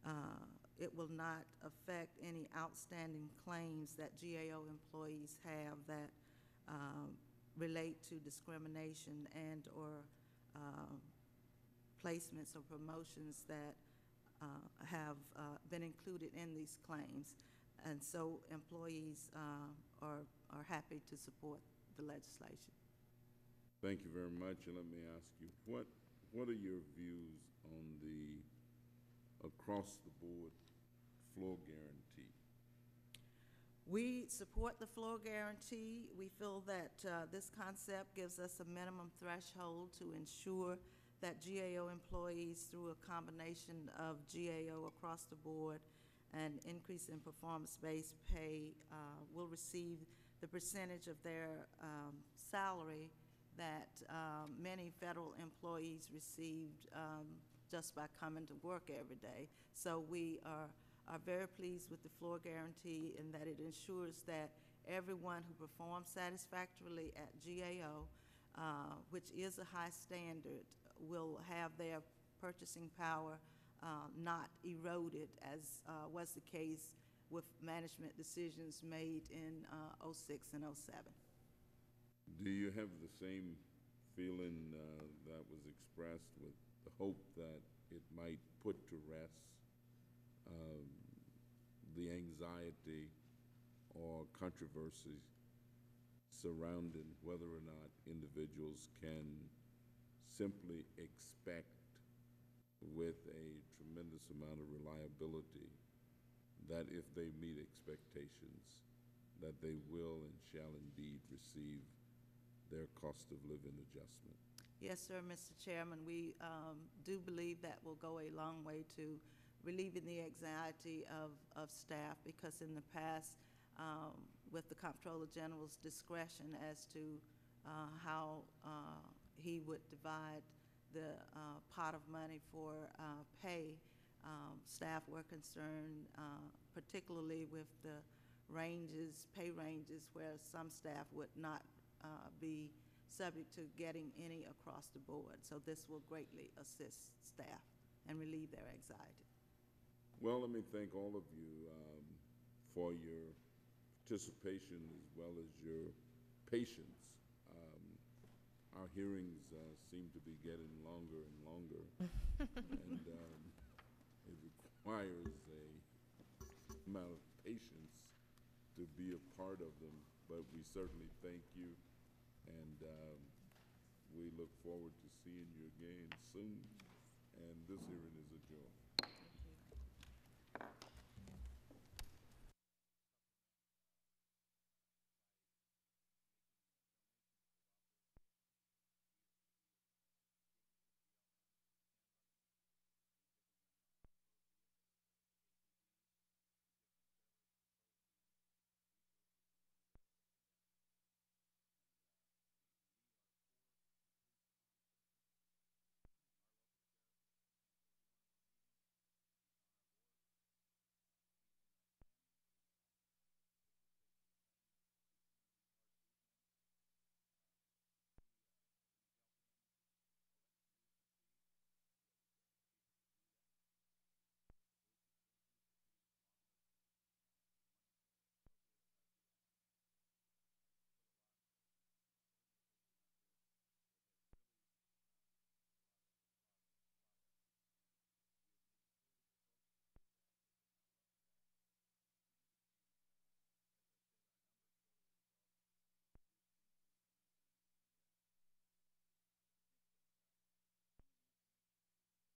uh, it will not affect any outstanding claims that GAO employees have that um, relate to discrimination and/or um, placements or promotions that uh, have uh, been included in these claims. And so employees uh, are, are happy to support the legislation. Thank you very much, and let me ask you, what, what are your views on the across-the-board floor guarantee? We support the floor guarantee. We feel that uh, this concept gives us a minimum threshold to ensure that GAO employees, through a combination of GAO across the board and increase in performance-based pay, uh, will receive the percentage of their um, salary that um, many federal employees received um, just by coming to work every day. So we are, are very pleased with the floor guarantee in that it ensures that everyone who performs satisfactorily at GAO, uh, which is a high standard, will have their purchasing power uh, not eroded, as uh, was the case with management decisions made in uh, 06 and 07. Do you have the same feeling uh, that was expressed with the hope that it might put to rest um, the anxiety or controversy surrounding whether or not individuals can simply expect with a tremendous amount of reliability that if they meet expectations, that they will and shall indeed receive their cost of living adjustment. Yes, sir, Mr. Chairman. We um, do believe that will go a long way to relieving the anxiety of, of staff because in the past, um, with the Comptroller General's discretion as to uh, how uh, he would divide the uh, pot of money for uh, pay. Um, staff were concerned, uh, particularly with the ranges, pay ranges, where some staff would not uh, be subject to getting any across the board. So this will greatly assist staff and relieve their anxiety. Well, let me thank all of you um, for your participation as well as your patience. Our hearings uh, seem to be getting longer and longer, and um, it requires a amount of patience to be a part of them, but we certainly thank you, and um, we look forward to seeing you again soon, and this hearing is adjourned.